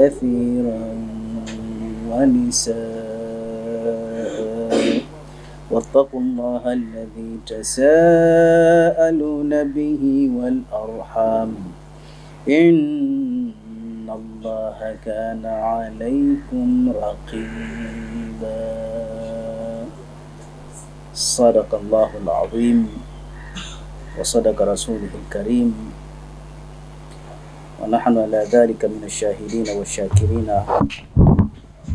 كثيرا ونساء. واتقوا الله الذي تساءلون به والأرحام. إن الله كان عليكم رقيبا. صدق الله العظيم. وصدق رسوله الكريم. ونحن على ذلك من الشاهدين والشاكرين.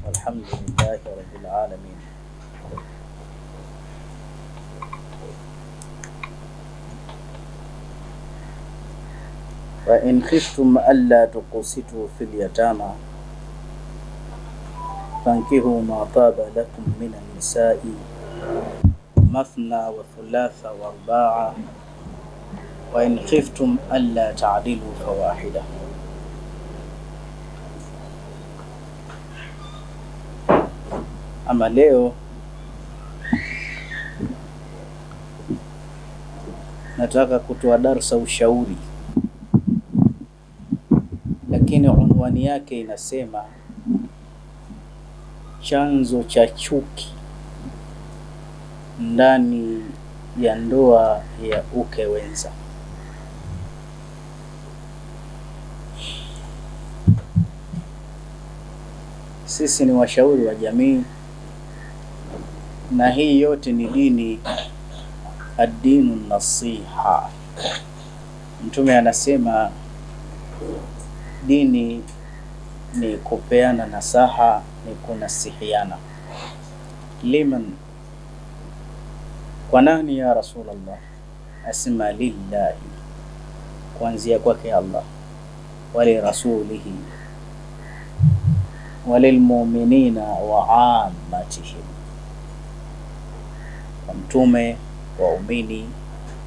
والحمد لله رب العالمين. وإن خفتم ألا تقسطوا في اليتامى فانكحوا ما طاب لكم من النساء مثنى وثلاث وارباع wa in khiftum alla ta'dilu fawahida. Ama leo nataka kutoa darsa ushauri, lakini unwani yake inasema chanzo cha chuki ndani ya ndoa ya uke wenza. Sisi ni washauri wa jamii, na hii yote ni dini, ad-dinu nasiha. Mtume anasema dini ni kupeana nasaha, ni kunasihiana. Liman, kwa nani ya Rasulullah? Asema lillahi, kuanzia kwake Allah, wali rasulihi walilmuminina wa ammatihim, kwa mtume, waumini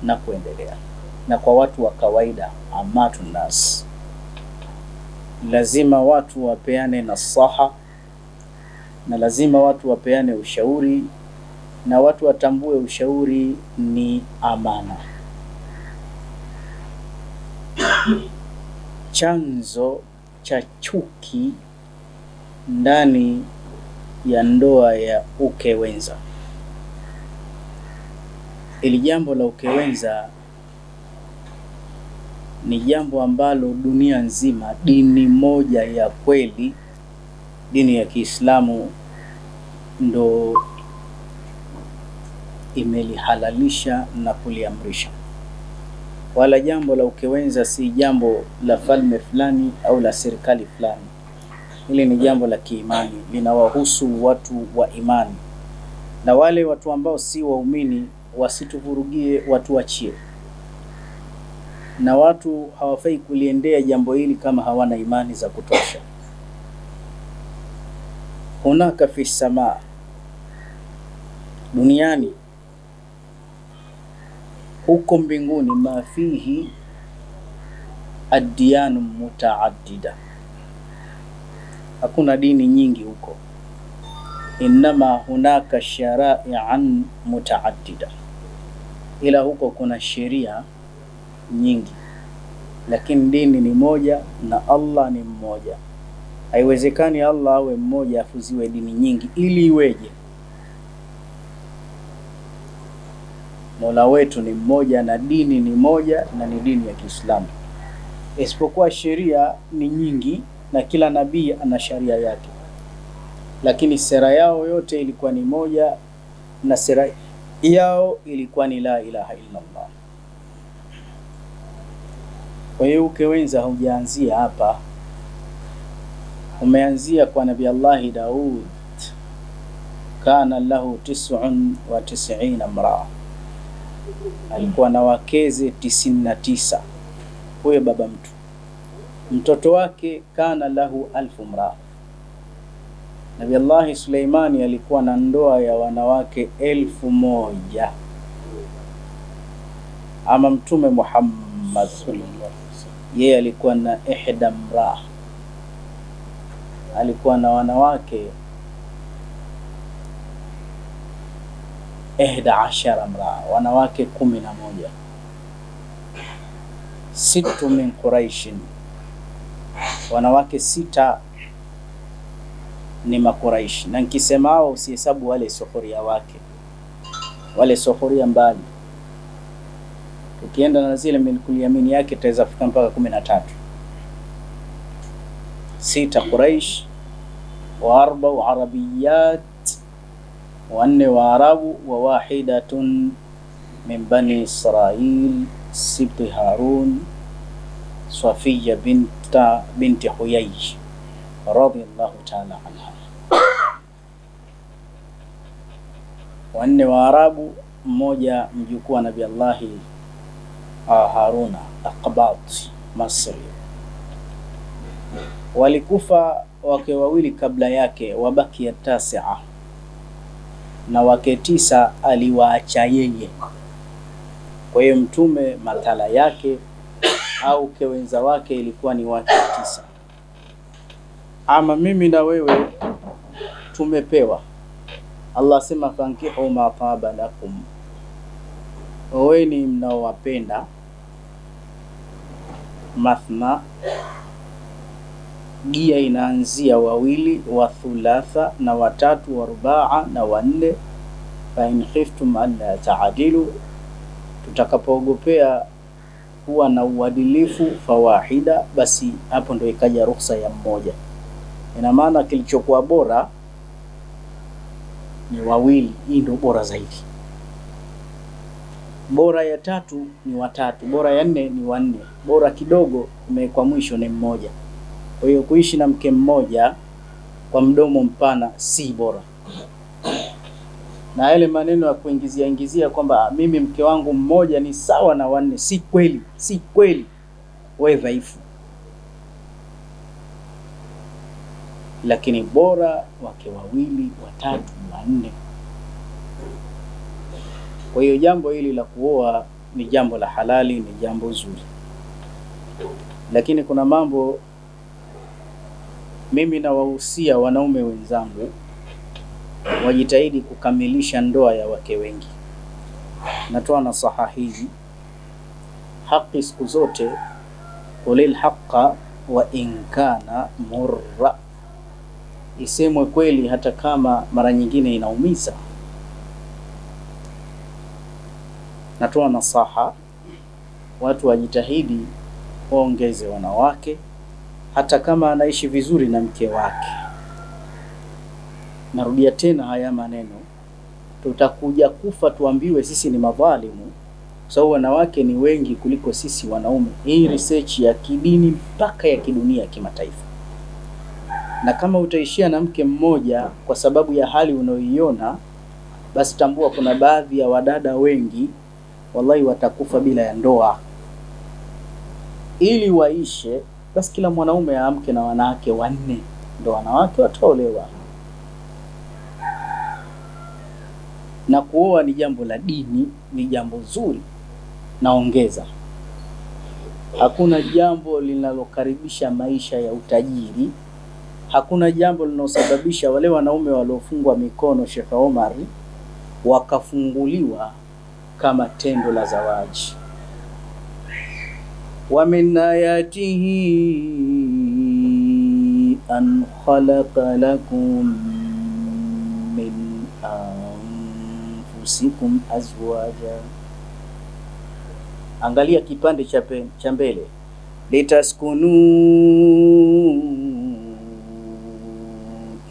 na kuendelea, na kwa watu wa kawaida, amatu nas. Lazima watu wapeane nasaha na lazima watu wapeane ushauri na watu watambue ushauri ni amana. Chanzo cha chuki ndani ya ndoa ya ukewenza. Ili jambo la ukewenza ni jambo ambalo dunia nzima, dini moja ya kweli, dini ya Kiislamu ndo imelihalalisha na kuliamrisha. Wala jambo la ukewenza si jambo la falme fulani au la serikali fulani. Hili ni jambo la kiimani, linawahusu watu wa imani, na wale watu ambao si waumini wasituvurugie, watuachie. Na watu hawafai kuliendea jambo hili kama hawana imani za kutosha. Hunaka fi samaa, duniani huko mbinguni, mafihi adiyanu mutaaddida hakuna dini nyingi huko, innama hunaka sharai'an mutaaddida, ila huko kuna sheria nyingi, lakini dini ni moja na Allah ni mmoja. Haiwezekani Allah awe mmoja afu ziwe dini nyingi, ili iweje? Mola wetu ni mmoja na dini ni moja na ni dini ya Kiislamu, isipokuwa sheria ni nyingi na kila nabii ana sharia yake, lakini sera yao yote ilikuwa ni moja, na sera yao ilikuwa ni la ilaha illallah. Kwa hiyo uke wenza haujaanzia hapa, umeanzia kwa Nabii Allahi Daud, kana lahu tis'un wa tis'ina mraa, alikuwa na wakeze tisini na tisa. Huyo baba mtu mtoto wake kana lahu alfu mraa. Nabi Allahi Suleimani alikuwa na ndoa ya wanawake elfu moja. Ama Mtume Muhammad. Yeye alikuwa na ihda mraa, alikuwa na wanawake ihda ashara mraa, wanawake kumi na moja. situ min Quraishin, wanawake sita ni Makuraishi, na nikisema hao usihesabu wale suhuria wake, wale suhuria mbali. Ukienda na zile milkulyamini yake itaweza kufika mpaka kumi na tatu. Sita Quraish wa arba wa arabiyat, wanne Waarabu wa wahidatun min bani Israil sibti Harun Safiya binta binti Huyai radhiyallahu ta'ala anha. Wanne wa Arabu, mmoja mjukuu wa Nabii Allahi Haruna Aqbat Masri. Walikufa wake wawili kabla yake, wabaki ya tasia, na wake tisa aliwaacha yeye. Kwa hiyo Mtume matala yake au kewenza wake ilikuwa ni wake tisa. Ama mimi na wewe tumepewa, Allah asema fankihu ma taba lakum, oweni mnaowapenda, mathna gia inaanzia wawili, wa thulatha na watatu, wa rubaa na wanne, fa in khiftum alla taadilu, tutakapoogopea kuwa na uadilifu fawahida, basi hapo ndio ikaja ruhusa ya mmoja. Ina maana kilichokuwa bora ni wawili, hii ndio bora zaidi. Bora ya tatu ni watatu, bora ya nne ni wanne, bora kidogo imewekwa mwisho ni mmoja. Kwa hiyo kuishi na mke mmoja kwa mdomo mpana si bora, na yale maneno ya kuingizia ingizia kwamba mimi mke wangu mmoja ni sawa na wanne, si kweli, si kweli. Wewe dhaifu, lakini bora wake wawili, watatu, wanne. Kwa hiyo jambo hili la kuoa ni jambo la halali, ni jambo zuri, lakini kuna mambo mimi nawahusia wanaume wenzangu wajitahidi kukamilisha ndoa ya wake wengi. Natoa nasaha hizi, haki siku zote, qulil haqa wa in kana murra, isemwe kweli hata kama mara nyingine inaumiza. Natoa nasaha watu wajitahidi waongeze wanawake hata kama anaishi vizuri na mke wake. Narudia tena haya maneno, tutakuja kufa tuambiwe sisi ni madhalimu, kwa sababu wanawake ni wengi kuliko sisi wanaume. Hii research ya kidini mpaka ya kidunia, kimataifa. Na kama utaishia na mke mmoja kwa sababu ya hali unaoiona, basi tambua kuna baadhi ya wadada wengi wallahi watakufa bila ya ndoa. Ili waishe basi kila mwanaume aamke na wanawake wanne, ndo wanawake wataolewa. Na kuoa ni jambo la dini, ni jambo zuri. Naongeza, hakuna jambo linalokaribisha maisha ya utajiri, hakuna jambo linalosababisha wale wanaume waliofungwa mikono Sheikh Omar wakafunguliwa kama tendo la zawaji wa min ayatihi an khalaqa lakum min anfusikum azwaja. Angalia kipande cha mbele, litaskunu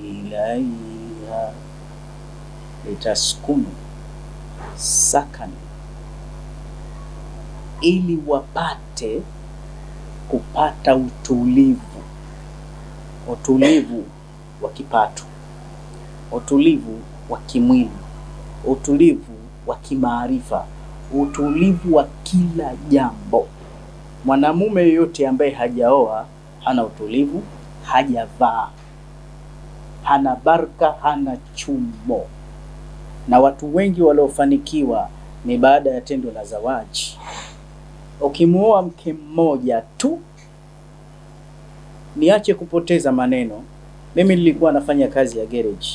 ilaiha, litaskunu sakani. Ili wapate kupata utulivu, utulivu wa kipato, utulivu wa kimwili, utulivu wa kimaarifa, utulivu wa kila jambo. Mwanamume yoyote ambaye hajaoa hana utulivu, hajavaa, hana baraka, hana chumo. Na watu wengi waliofanikiwa ni baada ya tendo la zawaji. Ukimuoa mke mmoja tu, niache kupoteza maneno. Mimi nilikuwa nafanya kazi ya garage,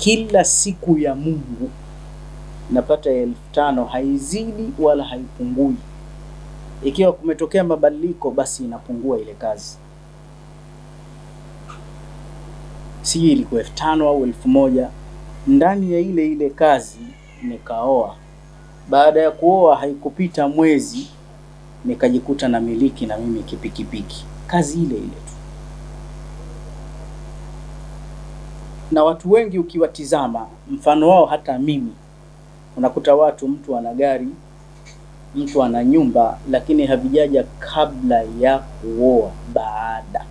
kila siku ya Mungu napata elfu tano haizidi wala haipungui. Ikiwa kumetokea mabadiliko, basi inapungua ile kazi. sijui ilikuwa elfu tano au elfu moja ndani ya ile ile kazi nikaoa. Baada ya kuoa haikupita mwezi nikajikuta na miliki na mimi kipikipiki, kazi ile ile tu. Na watu wengi ukiwatizama, mfano wao hata mimi, unakuta watu, mtu ana gari, mtu ana nyumba, lakini havijaja kabla ya kuoa, baada.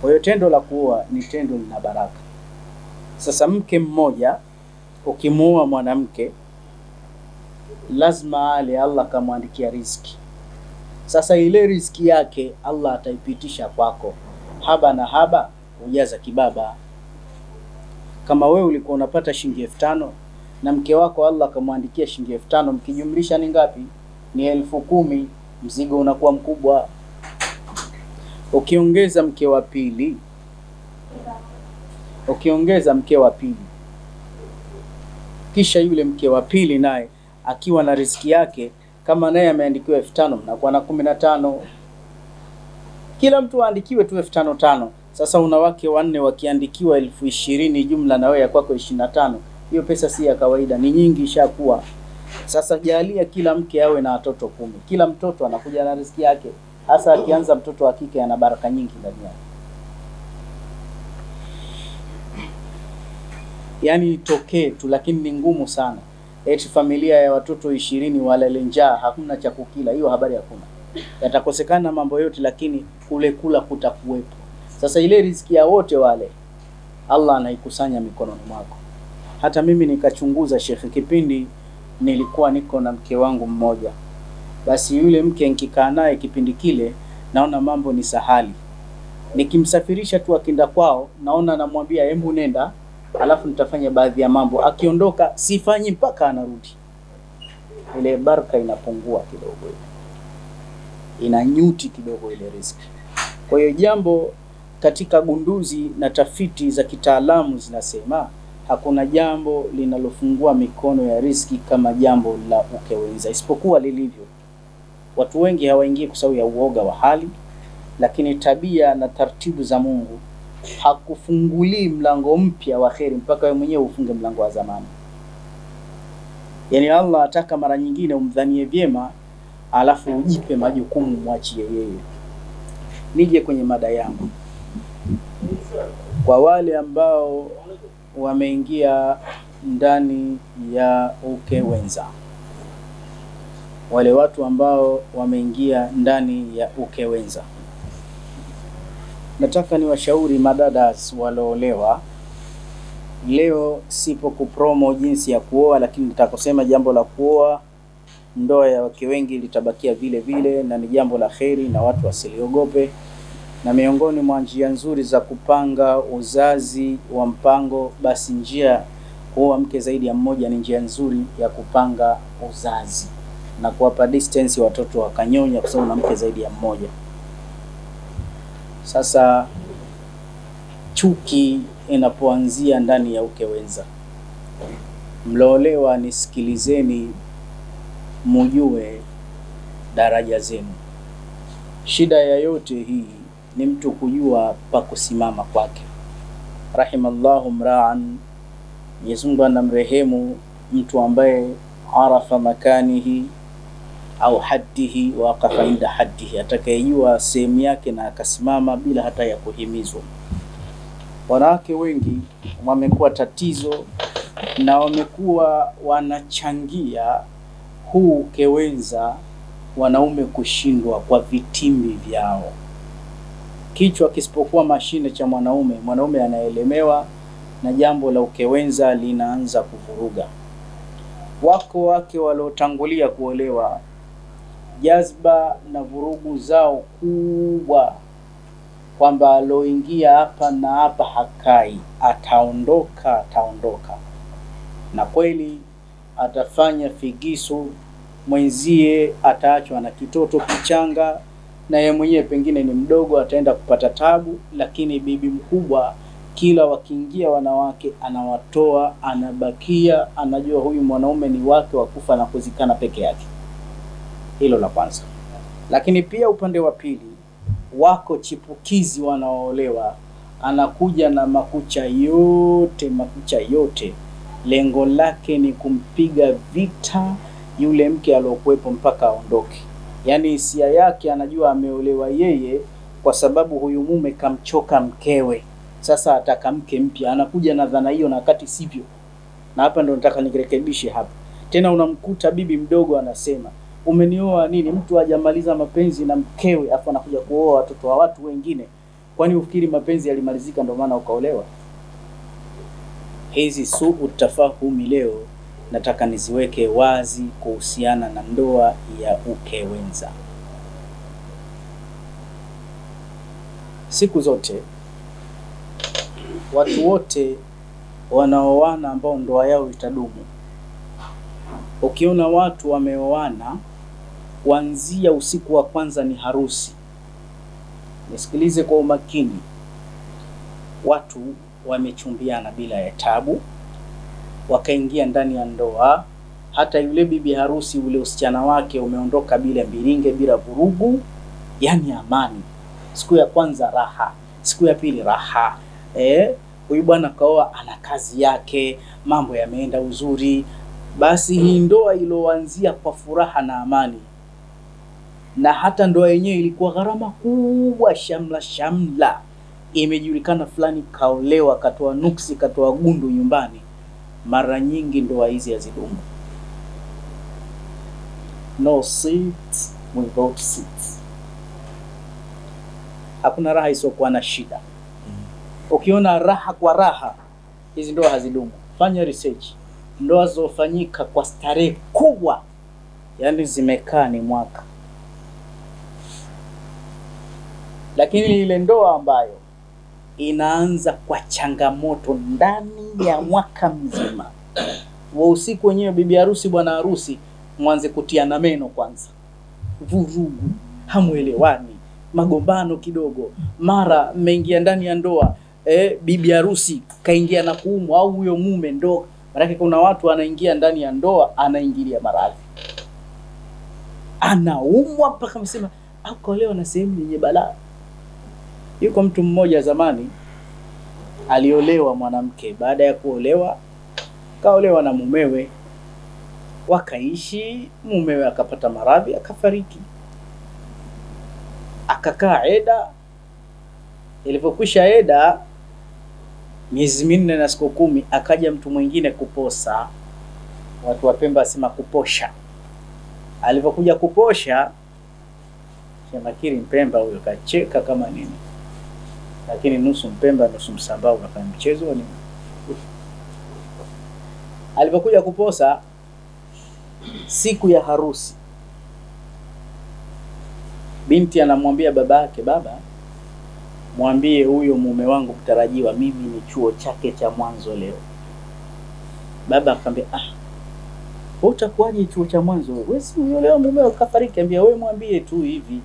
Kwa hiyo tendo la kuoa ni tendo lina baraka. Sasa mke mmoja ukimuoa mwanamke lazima ale, Allah akamwandikia riziki. Sasa ile riziki yake Allah ataipitisha kwako, haba na haba hujaza kibaba. Kama wewe ulikuwa unapata shilingi elfu tano na mke wako Allah akamwandikia shilingi elfu tano mkijumlisha ni ngapi? Ni elfu kumi. Mzigo unakuwa mkubwa. Ukiongeza mke wa pili, ukiongeza mke wa pili, kisha yule mke wa pili naye akiwa na riziki yake, kama naye ameandikiwa elfu tano mnakuwa na kumi na tano. Kila mtu aandikiwe tu elfu tano tano. Sasa una wake wanne wakiandikiwa elfu ishirini jumla, na wewe ya kwako ishirini na tano. Hiyo pesa si ya kawaida, ni nyingi, ishakuwa. Sasa jalia kila mke awe na watoto kumi, kila mtoto anakuja na riziki yake, hasa akianza mtoto wa kike ana baraka nyingi ndani yake. Yaani itokee tu, lakini ni ngumu sana. Eti familia ya watoto ishirini walale njaa, hakuna cha kukila, hiyo habari hakuna. Yatakosekana mambo yote, lakini kule kula kutakuwepo. Sasa ile riziki ya wote wale Allah anaikusanya mikononi mwako. Hata mimi nikachunguza, shekhe, kipindi nilikuwa niko na mke wangu mmoja, basi yule mke nikikaa naye kipindi kile, naona mambo ni sahali. Nikimsafirisha tu akinda kwao, naona namwambia hebu nenda, alafu nitafanya baadhi ya mambo. Akiondoka sifanyi mpaka anarudi, ile baraka inapungua kidogo, ile inanyuti kidogo ile riziki. Kwa hiyo jambo katika gunduzi na tafiti za kitaalamu zinasema hakuna jambo linalofungua mikono ya riski kama jambo la ukewenza, isipokuwa lilivyo. Watu wengi hawaingii kwa sababu ya uoga wa hali, lakini tabia na taratibu za Mungu hakufungulii mlango mpya wa kheri mpaka wewe mwenyewe ufunge mlango wa zamani. Yaani Allah ataka mara nyingine umdhanie vyema, alafu ujipe majukumu, mwachie yeye. Nije kwenye mada yangu kwa wale ambao wameingia ndani ya uke wenza, wale watu ambao wameingia ndani ya uke wenza. nataka ni washauri madadas walioolewa. Leo sipo kupromo jinsi ya kuoa, lakini nitakosema jambo la kuoa, ndoa ya wake wengi litabakia vile vile, na ni jambo la kheri na watu wasiliogope na miongoni mwa njia nzuri za kupanga uzazi wa mpango, basi njia kuoa mke zaidi ya mmoja ni njia nzuri ya kupanga uzazi na kuwapa distance watoto wakanyonya, kwa sababu na mke zaidi ya mmoja. Sasa chuki inapoanzia ndani ya uke wenza, mloolewa, nisikilizeni, mujue daraja zenu. Shida ya yote hii ni mtu kujua pa kusimama kwake. Rahimallahu mraan, Mwenyezi Mungu anamrehemu mtu ambaye arafa makanihi au haddihi waqafa inda haddihi, atakayejua sehemu yake na akasimama bila hata ya kuhimizwa. Wanawake wengi wamekuwa tatizo na wamekuwa wanachangia huu kewenza, wanaume kushindwa kwa vitimbi vyao kichwa kisipokuwa mashine cha mwanaume, mwanaume anaelemewa na jambo la ukewenza linaanza kuvuruga. Wako wake waliotangulia kuolewa, jazba na vurugu zao kubwa, kwamba aloingia hapa na hapa hakai, ataondoka, ataondoka, na kweli atafanya figisu, mwenzie ataachwa na kitoto kichanga na yeye mwenyewe pengine ni mdogo, ataenda kupata tabu. Lakini bibi mkubwa, kila wakiingia wanawake anawatoa, anabakia, anajua huyu mwanaume ni wake wa kufa na kuzikana peke yake. Hilo la kwanza. Lakini pia upande wa pili, wako chipukizi wanaoolewa, anakuja na makucha yote, makucha yote, lengo lake ni kumpiga vita yule mke aliokuwepo mpaka aondoke. Yaani hisia yake anajua ameolewa yeye kwa sababu huyu mume kamchoka mkewe, sasa ataka mke mpya. Anakuja na dhana hiyo, na wakati sivyo. Na hapa ndo nataka nikirekebishe hapa tena. Unamkuta bibi mdogo anasema umenioa nini? Mtu hajamaliza mapenzi na mkewe, afu anakuja kuoa watoto wa watu wengine. Kwani ufikiri mapenzi yalimalizika ndo maana ukaolewa? Hizi suu utafahumi leo nataka niziweke wazi kuhusiana na ndoa ya uke wenza. Siku zote watu wote wanaoana ambao ndoa yao itadumu, ukiona watu wameoana kuanzia usiku wa kwanza ni harusi, nisikilize kwa umakini, watu wamechumbiana bila ya tabu wakaingia ndani ya ndoa. Hata yule bibi harusi, ule usichana wake umeondoka bila mbiringe, bila vurugu, yani amani. Siku ya kwanza raha, siku ya pili raha. Eh, huyu bwana kaoa, ana kazi yake, mambo yameenda uzuri. Basi hii ndoa iloanzia kwa furaha na amani, na hata ndoa yenyewe ilikuwa gharama kubwa, shamla shamla, imejulikana fulani kaolewa, katoa nuksi, katoa gundu nyumbani mara nyingi ndoa hizi hazidumu. No seat without seats. Hakuna raha isiyokuwa na shida. Ukiona raha kwa raha, hizi ndoa hazidumu. Fanya research, ndoa zilizofanyika kwa starehe kubwa, yani zimekaa ni mwaka, lakini ile ndoa ambayo inaanza kwa changamoto ndani ya mwaka mzima wa usiku wenyewe, bibi harusi bwana harusi mwanze kutiana meno kwanza, vurugu, hamwelewani, magombano kidogo, mara mmeingia ndani ya ndoa eh, bibi harusi kaingia na kuumwa, au huyo mume ndo. Maanake kuna watu anaingia ndani ya ndoa anaingilia maradhi, anaumwa mpaka msema au kaolewa na sehemu yenye balaa. Yuko mtu mmoja zamani aliolewa mwanamke, baada ya kuolewa kaolewa na mumewe, wakaishi, mumewe akapata maradhi akafariki, akakaa eda. Ilivyokwisha eda miezi minne na siku kumi, akaja mtu mwingine kuposa. Watu wa Pemba asema kuposha. Alivyokuja kuposha, Shemakiri Mpemba huyo kacheka kama nini lakini nusu Mpemba nusu Msambaa, unafanya mchezo ni. Alipokuja kuposa siku ya harusi, binti anamwambia baba yake, baba, mwambie huyo mume wangu mtarajiwa, mimi ni chuo chake cha mwanzo leo. Baba akamwambia, ah, wewe utakuwaje chuo cha mwanzo? Wewe si uliolewa, mumeo kafariki. Ambia wewe mwambie tu hivi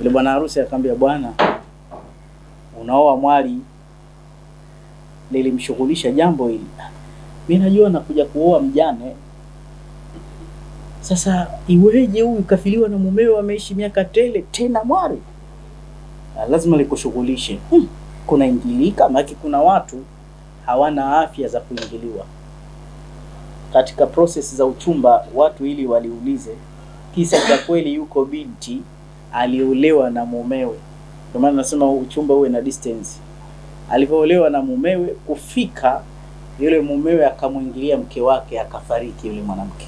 yule bwana harusi akamwambia, bwana, unaoa mwali, lilimshughulisha jambo hili. Mimi najua nakuja kuoa mjane. Sasa iweje huyu kafiliwa na mumeo, ameishi miaka tele, tena mwari, lazima likushughulishe. Hmm, kuna ingilika maki, kuna watu hawana afya za kuingiliwa katika process za uchumba. Watu ili waliulize kisa cha kweli, yuko binti aliolewa na mumewe. Ndio maana nasema uchumba uwe na distance. Alivyoolewa na mumewe, kufika yule mumewe akamwingilia mke wake, akafariki. Yule mwanamke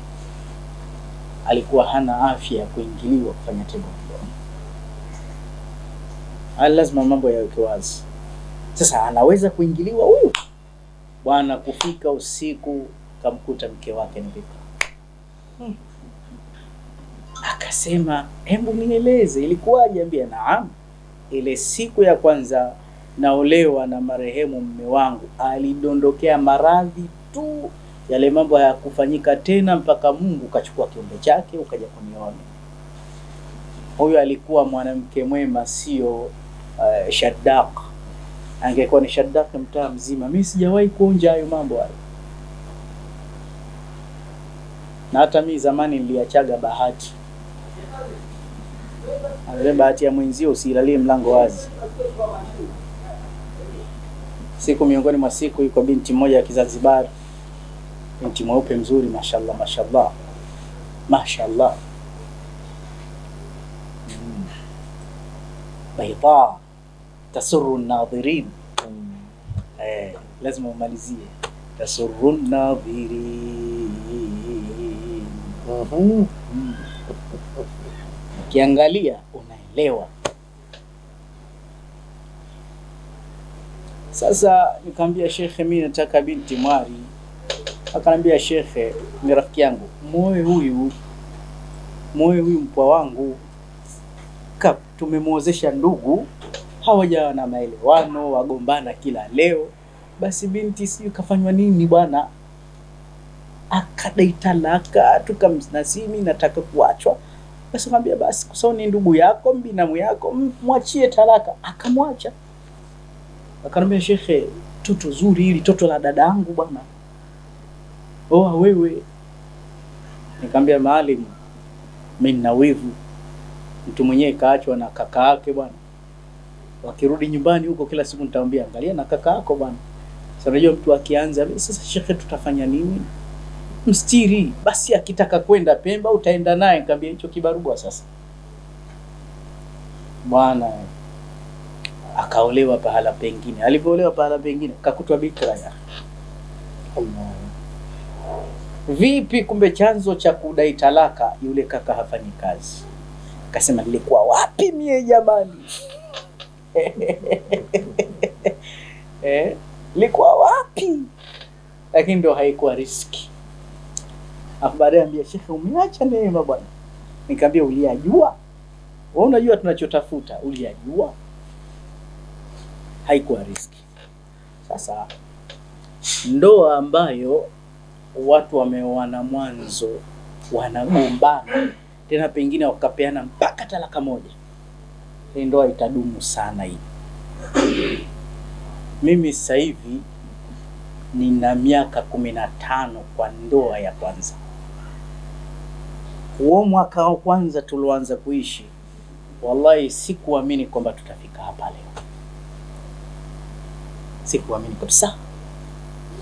alikuwa hana afya ya kuingiliwa kufanya tendo hili. Lazima mambo yaweke wazi. Sasa anaweza kuingiliwa huyu bwana, kufika usiku kamkuta mke wake ni vipi? hmm. Akasema, hebu nieleze ilikuwaje? Ambia, naam, ile siku ya kwanza naolewa na marehemu mme wangu alidondokea maradhi tu, yale mambo hayakufanyika tena mpaka Mungu kachukua kiumbe chake ukaja kuniona. Huyo alikuwa mwanamke mwema, sio uh, Shaddaq. Angekuwa ni Shaddaq mtaa mzima, mimi sijawahi kuonja hayo mambo hayo, na hata mimi zamani niliachaga bahati Anasema bahati ya mwenzio usilalie mlango wazi. Siku miongoni mwa siku, yuko binti mmoja ya Kizanzibar, binti mweupe mzuri, mashallah mashallah mashallah, mm. baida tasuru nadhirin. Eh, lazima umalizie tasuru nadhirin. Mhm. Mm. Ukiangalia unaelewa. Sasa nikamwambia shekhe, mimi nataka binti mwari. Akanambia shekhe, ni rafiki yangu, muoe huyu, muoe huyu mpwa wangu, Kap, tumemwozesha ndugu, hawajawa na maelewano, wagombana kila leo. Basi binti sijui kafanywa nini bwana, akadai talaka, tukamnasimi nataka kuachwa. Basi mwambia basi, kwa sababu ni ndugu yako, mbinamu yako, mwachie talaka. Akamwacha. Akanambia shekhe, toto zuri hili, toto la dada yangu bwana. Oa wewe. Nikamwambia maalimu, mimi nina wivu. Mtu mwenyewe kaachwa na kaka yake bwana. Wakirudi nyumbani huko kila siku nitamwambia angalia na kaka yako bwana. Sasa unajua mtu akianza sasa, shekhe, tutafanya nini? Mstiri basi, akitaka kwenda Pemba utaenda naye. Nikamwambia hicho kibarua sasa bwana akaolewa pahala pengine. Alipoolewa pahala pengine kakutwa bikra ya vipi? Kumbe chanzo cha kudai talaka yule kaka hafanyi kazi. Akasema nilikuwa wapi mie jamani? eh, nilikuwa wapi? Lakini ndo haikuwa riski. Baadaye ambia shekhe, umeacha neema bwana. Nikamwambia uliyajua wewe, unajua tunachotafuta, uliyajua haikuwa riski. Sasa ndoa ambayo watu wameoana mwanzo wanagombana tena, pengine wakapeana mpaka talaka moja, hii ndoa itadumu sana hii. Mimi sasa hivi nina miaka kumi na tano kwa ndoa ya kwanza. Huo mwaka wa kwanza tulioanza kuishi, wallahi sikuamini kwamba tutafika hapa leo sikuamini kabisa.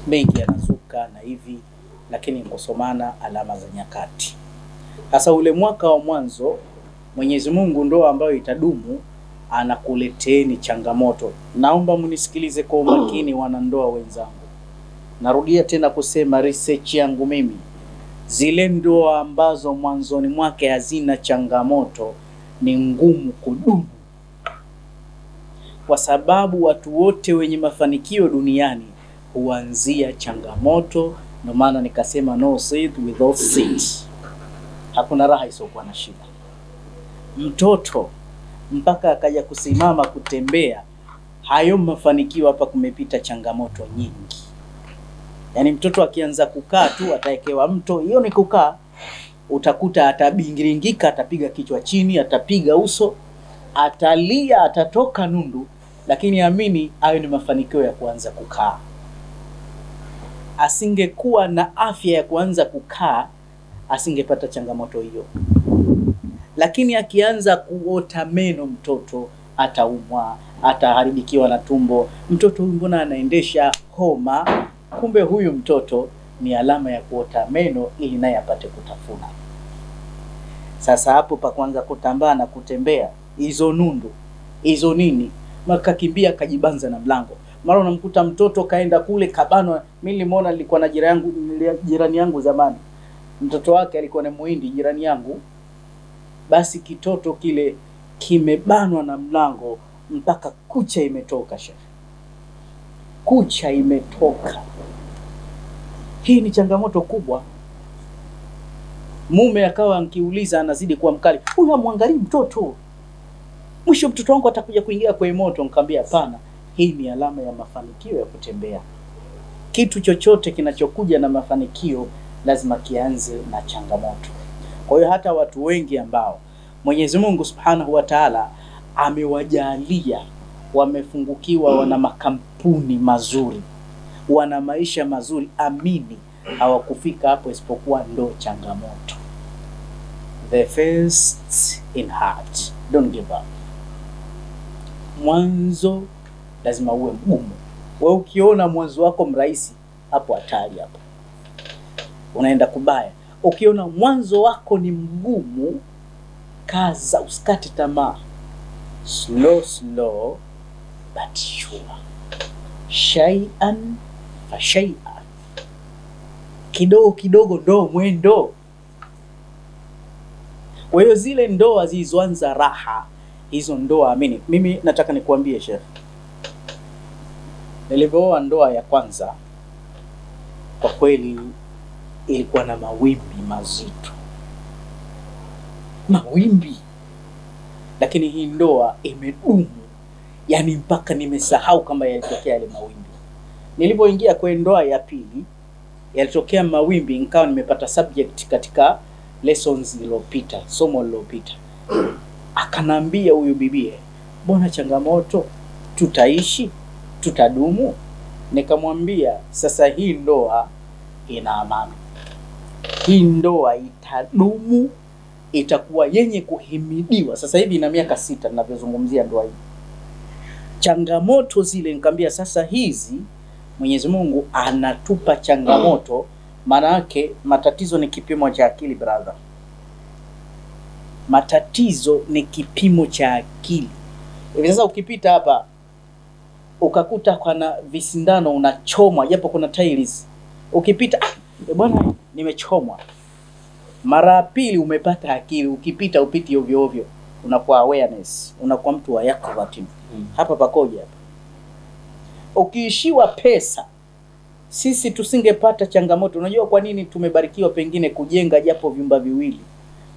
Mengi yanazuka na hivi, lakini kusomana alama za nyakati. Sasa ule mwaka wa mwanzo, Mwenyezi Mungu ndo ambayo itadumu, anakuleteni changamoto. Naomba mnisikilize kwa umakini, wanandoa wenzangu. Narudia tena kusema research yangu mimi, zile ndoa ambazo mwanzoni mwake hazina changamoto ni ngumu kudumu kwa sababu watu wote wenye mafanikio duniani huanzia changamoto. Ndio maana nikasema no seed without seed, hakuna raha isiyokuwa na shida. Mtoto mpaka akaja kusimama kutembea, hayo mafanikio hapa kumepita changamoto nyingi. Yaani mtoto akianza kukaa tu ataekewa mto, hiyo ni kukaa, utakuta atabingiringika, atapiga kichwa chini, atapiga uso, atalia, atatoka nundu, lakini amini, hayo ni mafanikio ya kuanza kukaa. Asingekuwa na afya ya kuanza kukaa, asingepata changamoto hiyo. Lakini akianza kuota meno, mtoto ataumwa, ataharibikiwa na tumbo. Mtoto huyu mbona anaendesha homa? Kumbe huyu mtoto ni alama ya kuota meno, ili naye apate kutafuna. Sasa hapo pa kwanza kutambaa na kutembea, hizo nundu hizo nini, makakimbia kajibanza na mlango. Mara unamkuta mtoto kaenda kule kabano. Mimi nilimwona, nilikuwa na jirani yangu, jirani yangu zamani, mtoto wake alikuwa ni muhindi, jirani yangu. Basi kitoto kile kimebanwa na mlango mpaka kucha imetoka, shehe, kucha imetoka. Hii ni changamoto kubwa. Mume akawa ankiuliza, anazidi kuwa mkali, huyu amwangalii mtoto, mwisho mtoto wangu atakuja kuingia kwenye moto. Nikamwambia hapana, hii ni alama ya mafanikio ya kutembea. Kitu chochote kinachokuja na mafanikio lazima kianze na changamoto. Kwa hiyo hata watu wengi ambao Mwenyezi Mungu Subhanahu wa Ta'ala amewajalia wamefungukiwa, wana makampuni mazuri, wana maisha mazuri, amini hawakufika hapo isipokuwa ndo changamoto. The first in heart don't give up. Mwanzo lazima uwe mgumu. Wewe ukiona mwanzo wako mrahisi, hapo hatari hapo, unaenda kubaya. Ukiona mwanzo wako ni mgumu, kaza, usikate tamaa. Slow slow but sure, shay'an fa shaia, kidogo kidogo ndo mwendo. Kwa hiyo zile ndoa zilizoanza raha, hizo ndoa amini, mimi nataka nikuambie shekhe, nilivyooa ndoa ya kwanza, kwa kweli ilikuwa na mawimbi mazito, mawimbi, lakini hii ndoa imedumu, yani mpaka nimesahau kama yalitokea yale mawimbi. Nilipoingia kwenye ndoa ya pili, yalitokea mawimbi, nikawa nimepata subject katika lessons lilopita, somo lilopita. Akanambia huyu bibie, mbona changamoto, tutaishi, tutadumu. Nikamwambia sasa, hii ndoa ina amani, hii ndoa itadumu, itakuwa yenye kuhimidiwa. Sasa hivi ina miaka sita ninavyozungumzia ndoa hii. Changamoto zile nikamwambia, sasa hizi Mwenyezi Mungu anatupa changamoto maana yake matatizo ni kipimo cha akili brother. Matatizo ni kipimo cha akili. Hivi sasa ukipita hapa ukakuta kuna visindano unachomwa, japo kuna tiles, ukipita ah, bwana, nimechomwa. Mara ya pili umepata akili, ukipita upiti ovyo ovyo, unakuwa awareness, unakuwa mtu wa yakwatim. Hapa pakoje hapa? Ukiishiwa pesa sisi tusingepata changamoto. Unajua kwa nini tumebarikiwa pengine kujenga japo vyumba viwili?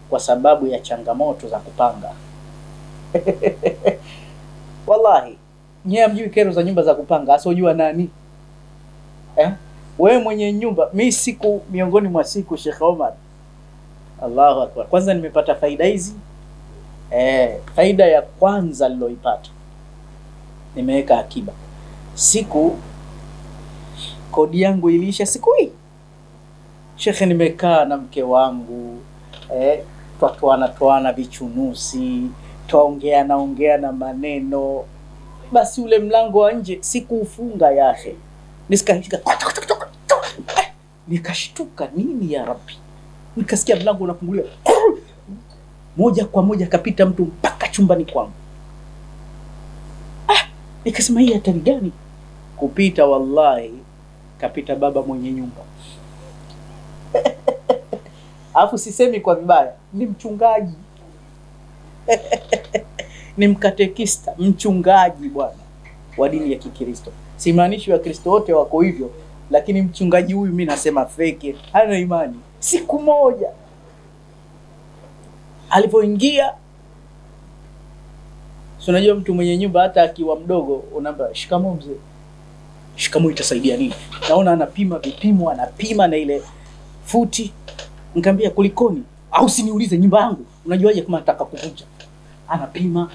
Kwa sababu ya changamoto za kupanga. Wallahi, nyewe hamjui kero za nyumba za kupanga, hasa ujua nani eh? Wewe mwenye nyumba, mi siku miongoni mwa siku, Sheikh Omar, Allahu akbar, kwanza nimepata faida hizi eh. Faida ya kwanza niloipata, nimeweka akiba siku kodi yangu iliisha siku hii. Shekhe, nimekaa na mke wangu eh, twatoana toana vichunusi, twaongeana ongeana maneno. Basi ule mlango wa nje sikuufunga yahe, nisikashika eh, nikashtuka, nini ya Rabbi, nikasikia mlango unafunguliwa. Moja kwa moja, akapita mtu mpaka chumbani kwangu. Ah, nikasema hii hatari gani kupita? Wallahi kapita baba mwenye nyumba alafu sisemi kwa vibaya, ni mchungaji ni mkatekista, mchungaji bwana wa dini ya Kikristo. Simaanishi Wakristo wote wako hivyo, lakini mchungaji huyu mi nasema feke, hana imani. Siku moja alivyoingia, si unajua mtu mwenye nyumba hata akiwa mdogo unaamba shikamoo mzee shikamoo itasaidia nini? Naona anapima vipimo, anapima na ile futi. Nikamwambia kulikoni? Au siniulize nyumba yangu, unajuaje kama nataka kuvunja? Anapima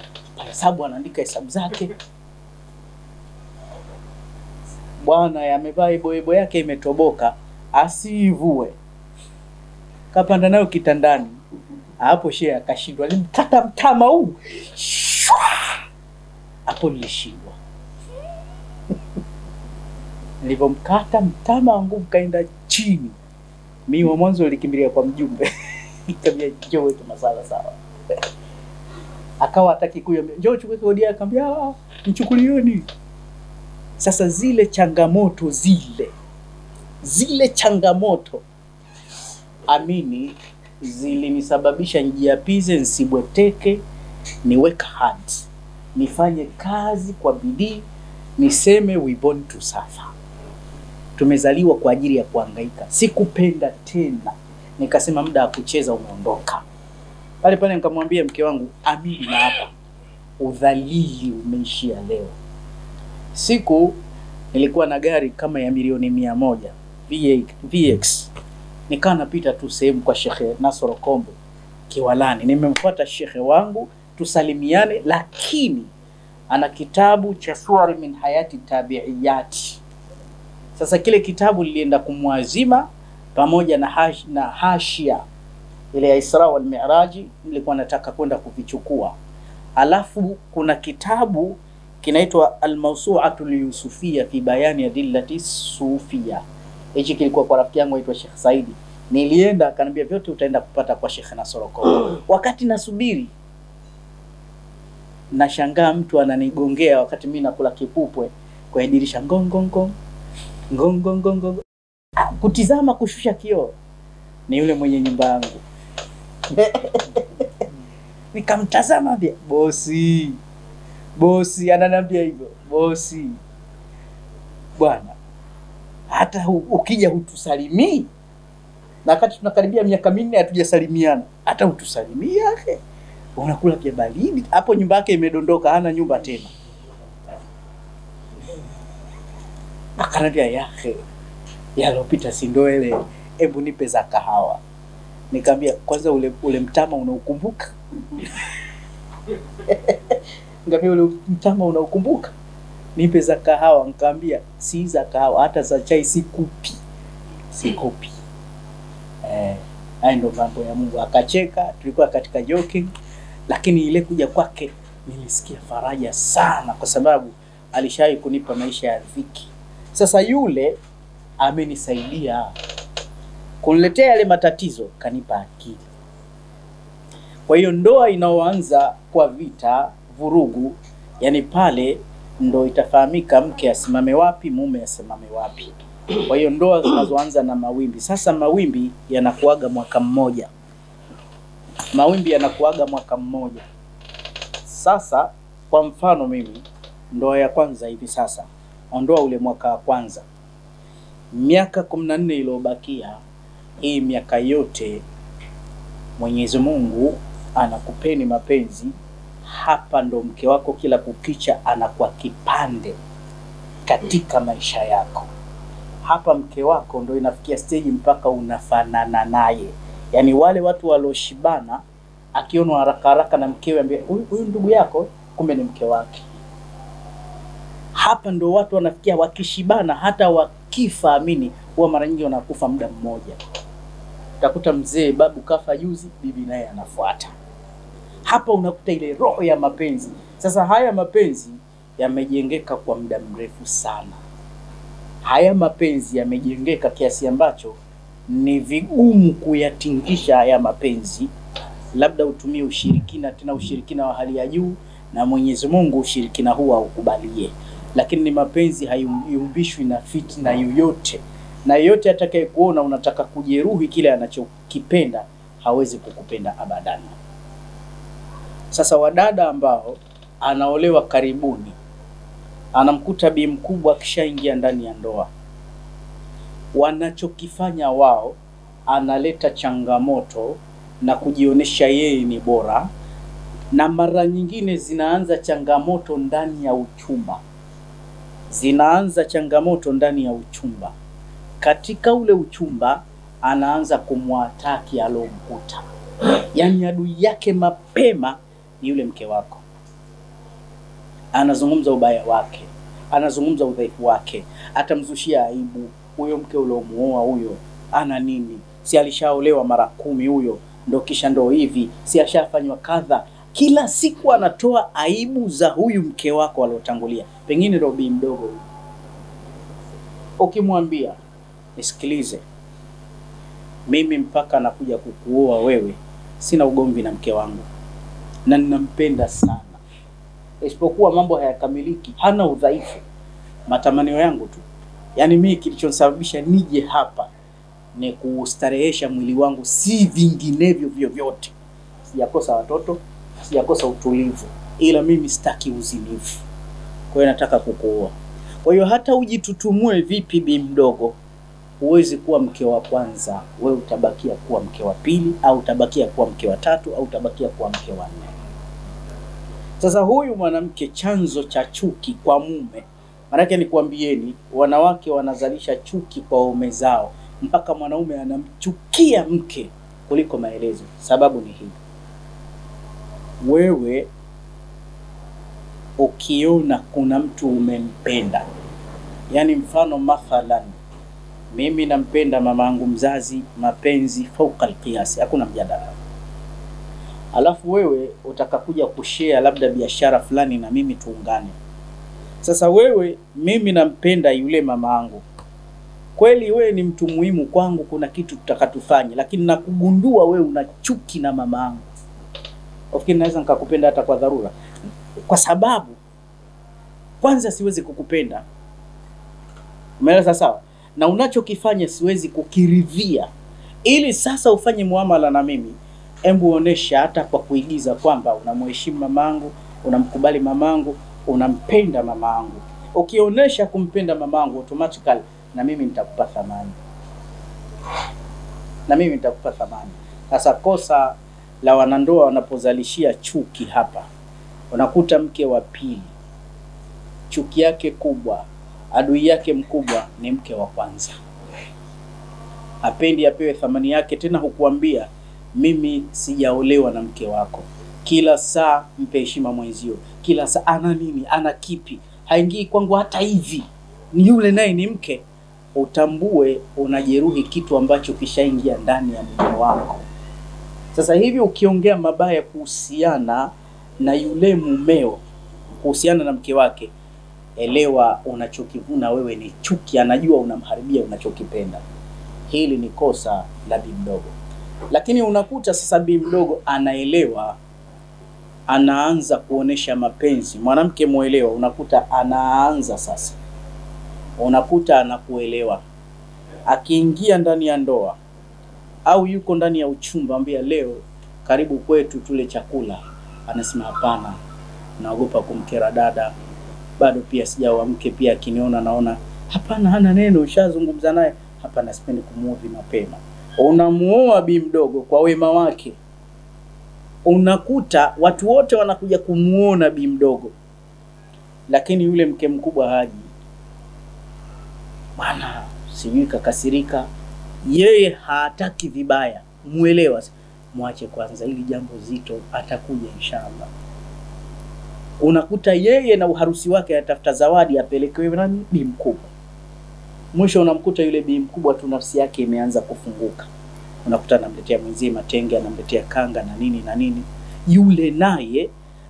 hesabu, anaandika hesabu zake. Bwana yamevaa iboibo yake imetoboka, asivue, kapanda nayo kitandani. Hapo shehe akashindwa, alimkata mtama huu hapo nilishindwa nilivyomkata mtama wa nguvu kaenda chini. Mimi wa mwanzo nilikimbilia kwa mjumbe nikamwambia njoo wetu masala sawa. Akawa hataki kuyo njoo chukue kodi yako. akamwambia nichukulieni. mchukulieni. Sasa zile changamoto zile zile changamoto, amini, zilinisababisha njiapize, nsibweteke, niweke hard, nifanye kazi kwa bidii, niseme we born to suffer tumezaliwa kwa ajili ya kuhangaika. Sikupenda tena, nikasema muda wa kucheza umeondoka. Pale pale nikamwambia mke wangu, amini na hapa, udhalili umeishia leo. Siku nilikuwa na gari kama ya milioni mia moja V8, VX, nikawa napita tu sehemu kwa Shekhe Nasoro Kombo Kiwalani, nimemfuata shekhe wangu tusalimiane, lakini ana kitabu cha Suwari min Hayati Tabiiyati sasa kile kitabu lilienda kumwazima pamoja na, hash, na hashia ile ya Isra wal Mi'raji, nilikuwa nataka kwenda kuvichukua. alafu kuna kitabu kinaitwa Almawsuatu Lyusufia fi bayani adillati sufia. Hichi kilikuwa kwa rafiki yangu aitwa Sheikh Saidi. Nilienda akaniambia vyote utaenda kupata kwa Sheikh Nasorokoa. Wakati nasubiri nashangaa mtu ananigongea wakati mimi nakula kipupwe kwenye dirisha ngongo ngongo ngo kutizama kushusha kioo ni yule mwenye nyumba yangu. Nikamtazama pia bosi bosi ananiambia hivyo bosi bwana hata ukija hutusalimii. Na wakati tunakaribia miaka minne hatujasalimiana hata hutusalimii yake. Unakula vya baridi hapo nyumba yake imedondoka hana nyumba tena akanambia yahe yalopita sindoele, hebu nipe za kahawa nikaambia kwanza ule ule mtama unaukumbuka Nikamwambia ule mtama unaukumbuka? Nipe za kahawa. Nikamwambia si za kahawa, hata za chai sikupi, sikupi. Eh, haya ndo mambo ya Mungu. Akacheka, tulikuwa katika joking, lakini ile kuja kwake nilisikia faraja sana, kwa sababu alishawahi kunipa maisha ya dhiki. Sasa yule amenisaidia kuniletea yale matatizo, kanipa akili. Kwa hiyo ndoa inaoanza kwa vita, vurugu, yani pale ndo itafahamika mke asimame wapi, mume asimame wapi. Kwa hiyo ndoa zinazoanza na mawimbi. Sasa mawimbi yanakuaga mwaka mmoja, mawimbi yanakuaga mwaka mmoja. Sasa kwa mfano mimi, ndoa ya kwanza hivi sasa, ondoa ule mwaka wa kwanza, miaka kumi na nne iliyobakia, hii miaka yote Mwenyezi Mungu anakupeni mapenzi hapa, ndo mke wako kila kukicha anakuwa kipande katika maisha yako. Hapa mke wako ndo inafikia stage mpaka unafanana naye, yaani wale watu walioshibana, akionwa haraka haraka na mkewe, ambia huyu ndugu yako, kumbe ni mke wake. Hapa ndo watu wanafikia wakishibana, hata wakifa, amini, huwa mara nyingi wanakufa muda mmoja utakuta mzee babu kafa juzi, bibi naye anafuata. Hapa unakuta ile roho ya mapenzi. Sasa haya mapenzi yamejengeka kwa muda mrefu sana. Haya mapenzi yamejengeka kiasi ambacho ni vigumu kuyatingisha haya mapenzi, labda utumie ushirikina, tena ushirikina wa hali ya juu, na Mwenyezi Mungu ushirikina huu aukubalie, lakini ni mapenzi hayumbishwi na fitna yoyote. Na yeyote atakaye kuona unataka kujeruhi kile anachokipenda hawezi kukupenda abadan. Sasa wadada ambao anaolewa karibuni, anamkuta bi mkubwa akishaingia ndani ya ndoa, wanachokifanya wao, analeta changamoto na kujionyesha yeye ni bora, na mara nyingine zinaanza changamoto ndani ya uchumba, zinaanza changamoto ndani ya uchumba katika ule uchumba anaanza kumwataki alomkuta, yaani adui yake mapema ni yule mke wako. Anazungumza ubaya wake, anazungumza udhaifu wake, atamzushia aibu. Huyo mke uliomuoa huyo ana nini? Si alishaolewa mara kumi huyo, ndo kisha ndo hivi, si ashafanywa kadha. Kila siku anatoa aibu za huyu mke wako aliotangulia, pengine ndo bii mdogo. Ukimwambia nisikilize, mimi mpaka nakuja kukuoa wewe, sina ugomvi na mke wangu na ninampenda sana, isipokuwa mambo hayakamiliki, hana udhaifu, matamanio yangu tu. Yaani mimi kilichonisababisha nije hapa ni kustarehesha mwili wangu, si vinginevyo vyovyote. Sijakosa watoto, sijakosa utulivu, ila mimi sitaki uzinifu. Kwa hiyo nataka kukuoa. Kwa hiyo hata ujitutumue vipi, bi mdogo, huwezi kuwa mke wa kwanza. Wewe utabakia kuwa mke wa pili, au utabakia kuwa mke wa tatu, au utabakia kuwa mke wa nne. Sasa huyu mwanamke, chanzo cha chuki kwa mume, maanake nikwambieni, wanawake wanazalisha chuki kwa waume zao, mpaka mwanaume anamchukia mke kuliko maelezo. Sababu ni hii, wewe ukiona kuna mtu umempenda, yaani mfano mathalan, mimi nampenda mamangu mzazi, mapenzi fauka alqiyasi, hakuna mjadala. alafu wewe utakakuja kushare labda biashara fulani na mimi tuungane. Sasa wewe, mimi nampenda yule mamangu kweli, wewe ni mtu muhimu kwangu, kuna kitu tutakatufanye, lakini nakugundua wewe una chuki na mamangu. Nafikiri naweza nikakupenda hata kwa dharura, kwa sababu kwanza siwezi kukupenda, umeelewa sawa, na unachokifanya siwezi kukiridhia. Ili sasa ufanye muamala na mimi, embu onesha hata kwa kuigiza kwamba unamheshimu mamangu, unamkubali mamangu, unampenda mamangu. Ukionyesha kumpenda mamangu, automatically na mimi nitakupa thamani, na mimi nitakupa thamani. Sasa kosa la wanandoa wanapozalishia chuki hapa, unakuta mke wa pili chuki yake kubwa, adui yake mkubwa ni mke wa kwanza. Apendi apewe thamani yake, tena hukuambia mimi sijaolewa na mke wako. Kila saa mpe heshima mwenzio, kila saa ana nini, ana kipi, haingii kwangu hata hivi. Ni yule naye ni mke, utambue unajeruhi kitu ambacho kishaingia ndani ya mume wako. Sasa hivi ukiongea mabaya kuhusiana na yule mumeo, kuhusiana na mke wake, elewa unachokivuna wewe ni chuki, anajua unamharibia unachokipenda. Hili ni kosa la bi mdogo, lakini unakuta sasa bi mdogo anaelewa, anaanza kuonesha mapenzi. Mwanamke mwelewa, unakuta anaanza sasa, unakuta anakuelewa, akiingia ndani ya ndoa au yuko ndani ya uchumba, ambia leo karibu kwetu tule chakula, anasema hapana, naogopa kumkera dada, bado pia sijaoa mke. Pia akiniona naona hapana, hana neno, ushazungumza naye, hapana, sipendi kumuudhi mapema. Unamuoa bi mdogo kwa wema wake, unakuta watu wote wanakuja kumuona bi mdogo, lakini yule mke mkubwa haji, bwana, sijui kakasirika yeye hataki vibaya, muelewa. Mwache kwanza, ili jambo zito, atakuja inshallah. Unakuta yeye na uharusi wake anatafuta zawadi apelekewe nani? Bi mkubwa. Mwisho unamkuta yule bi mkubwa tu nafsi yake imeanza kufunguka, unakuta anamletea mwenzie matenge, anamletea kanga na nini na nini. Yule naye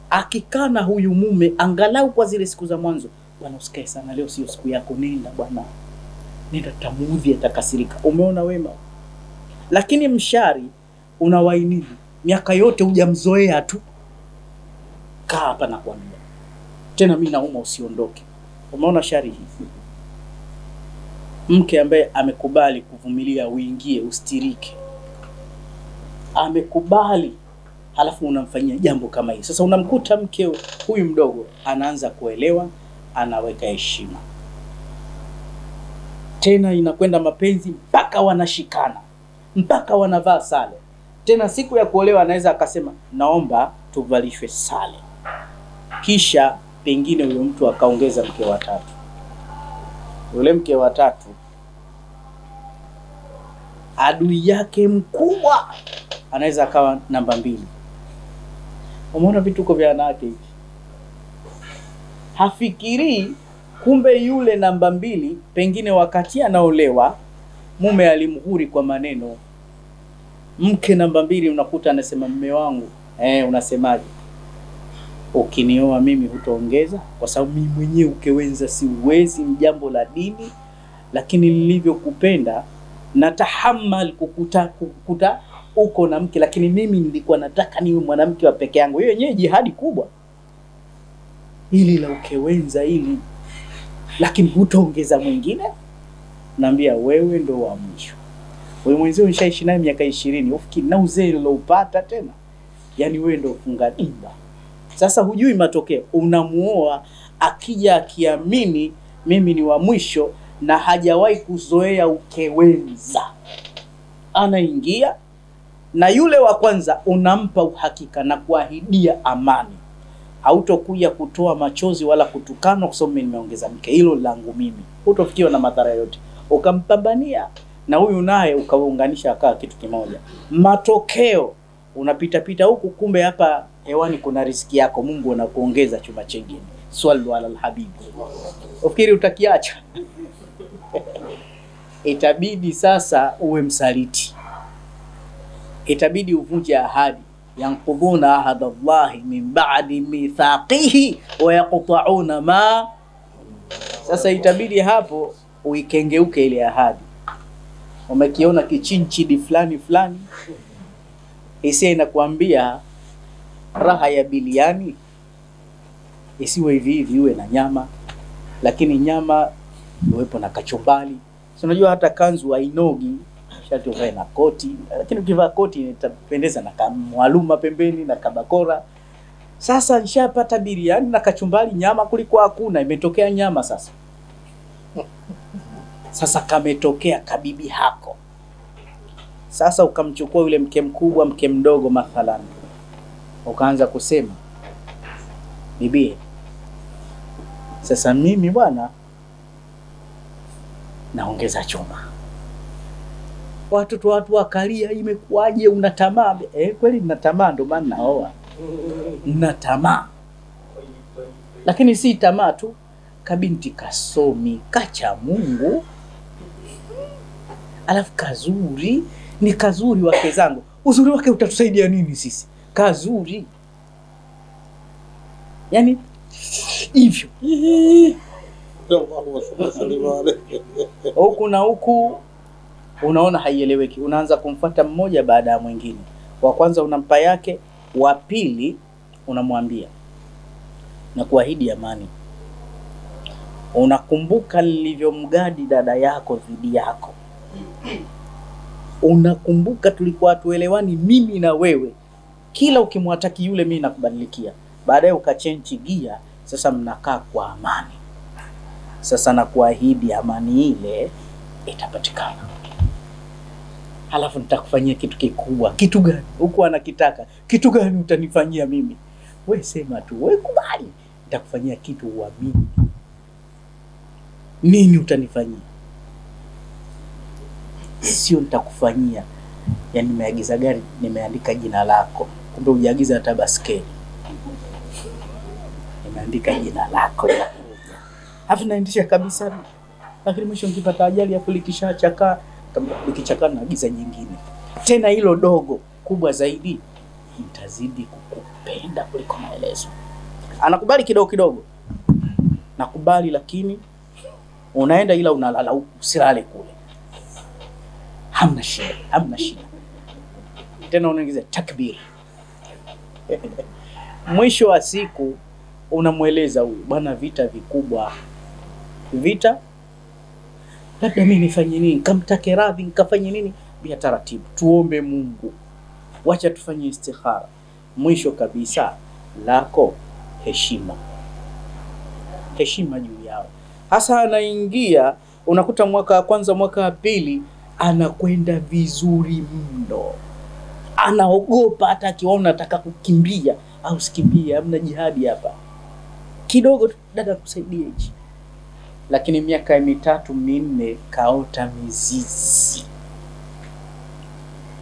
akikana na huyu mume angalau kwa zile siku za mwanzo, bwana, usikae sana leo, sio siku yako, nenda bwana nenda tamuudhi, atakasirika. Umeona wema, lakini mshari unawainini. Miaka yote hujamzoea tu, kaa hapa na kuambia. Tena, mi nauma, usiondoke. Umeona shari hii, mke ambaye amekubali kuvumilia, uingie ustirike, amekubali halafu unamfanyia jambo kama hii. Sasa unamkuta mke huyu mdogo anaanza kuelewa, anaweka heshima tena inakwenda mapenzi mpaka wanashikana mpaka wanavaa sare. Tena siku ya kuolewa anaweza akasema naomba tuvalishwe sare, kisha pengine huyo mtu akaongeza mke wa tatu. Yule mke wa tatu adui yake mkubwa anaweza akawa namba mbili. Umeona vituko vya wanawake hivi, hafikirii kumbe yule namba mbili pengine wakati anaolewa mume alimhuri kwa maneno. Mke namba mbili unakuta anasema mme wangu, eh, unasemaje? Ukinioa mimi hutaongeza, kwa sababu mimi mwenyewe ukewenza siwezi, ni jambo la dini, lakini nilivyokupenda natahamal kukuta kukuta uko na mke, lakini mimi nilikuwa nataka niwe mwanamke wa peke yangu. Hiyo yenyewe jihadi kubwa, ili la ukewenza ili lakini hutaongeza mwingine. Naambia wewe ndo wa mwisho. Wewe mwenzio unshaishi naye miaka ishirini, ufikiri na uzee uloupata tena, yani wewe ndo funga dimba. Sasa hujui matokeo, unamuoa akija akiamini mimi ni wa mwisho na hajawahi kuzoea ukewenza, anaingia na yule wa kwanza unampa uhakika na kuahidia amani hautokuja kutoa machozi wala kutukanwa kwa sababu nimeongeza mke. Hilo langu mimi, hutofikiwa na madhara yote. Ukampambania na huyu naye ukaunganisha, akawa kitu kimoja. Matokeo unapita pita huku, kumbe hapa hewani kuna riski yako, Mungu anakuongeza chuma chengine. Swallu ala alhabibi, ufikiri utakiacha? Itabidi sasa uwe msaliti, itabidi uvunje ahadi yanqudhuna ahada Allahi min ba'di mithaqihi wa yaqta'una ma. Sasa itabidi hapo uikengeuke ile ahadi. Umekiona kichinchidi fulani fulani, hisia inakuambia raha ya biliani isiwe hivi hivi, iwe na nyama, lakini nyama iwepo na kachumbali. Si unajua hata kanzu hainogi, shati uvae na koti, lakini ukivaa koti itapendeza na kamwaluma pembeni na kabakora. Sasa nishapata biriani na kachumbali, nyama kuliko hakuna, imetokea nyama sasa. Sasa kametokea kabibi hako, sasa ukamchukua yule mke mkubwa, mke mdogo mathalan, ukaanza kusema bibi, sasa mimi bwana naongeza chuma. Watoto watu wakalia, imekuwaje? Una tamaa? Eh, kweli nina tamaa, ndio maana naoa. Nina tamaa, lakini si tamaa tu, kabinti kasomi kacha Mungu, alafu kazuri, ni kazuri. Wake zangu, uzuri wake utatusaidia nini sisi? Kazuri yani hivyo huku na huku, unaona haieleweki. Unaanza kumfuata mmoja baada ya mwingine. Wa kwanza unampa yake, wa pili unamwambia na kuahidi amani. Unakumbuka nilivyomgadi dada yako dhidi yako, unakumbuka tulikuwa hatuelewani mimi na wewe, kila ukimwataki yule mimi nakubadilikia. Baadaye ukachenji gia, sasa mnakaa kwa amani. Sasa na kuahidi amani ile itapatikana, halafu nitakufanyia kitu kikubwa. Kitu gani? Huku anakitaka kitu gani? Utanifanyia mimi? We sema tu, we kubali, nitakufanyia kitu uamini. Nini utanifanyia? Sio nitakufanyia, yani nimeagiza gari, nimeandika jina lako, kumbe ujaagiza hata baskeli, nimeandika jina lako alafu naendesha kabisa, lakini mwisho nikipata ajali afu likishachakaa, kama na giza nyingine tena, hilo dogo. Kubwa zaidi, nitazidi kukupenda kuliko maelezo. Anakubali kidogo kidogo, nakubali, lakini unaenda ila unalala huku, usilale kule. Hamna shida, hamna shida. Tena unaingiza takbir mwisho wa siku unamweleza huyu bwana, vita vikubwa, vita labda mi nifanye nini, kamtake radhi, nikafanye nini? Bia taratibu, tuombe Mungu, wacha tufanye istikhara. Mwisho kabisa lako heshima, heshima juu yao. Hasa anaingia unakuta mwaka wa kwanza, mwaka wa pili anakwenda vizuri mno, anaogopa hata akiwaona nataka kukimbia. Au sikimbia, amna jihadi hapa. Kidogo tu dada kusaidie hichi, lakini miaka ya mitatu minne kaota mizizi,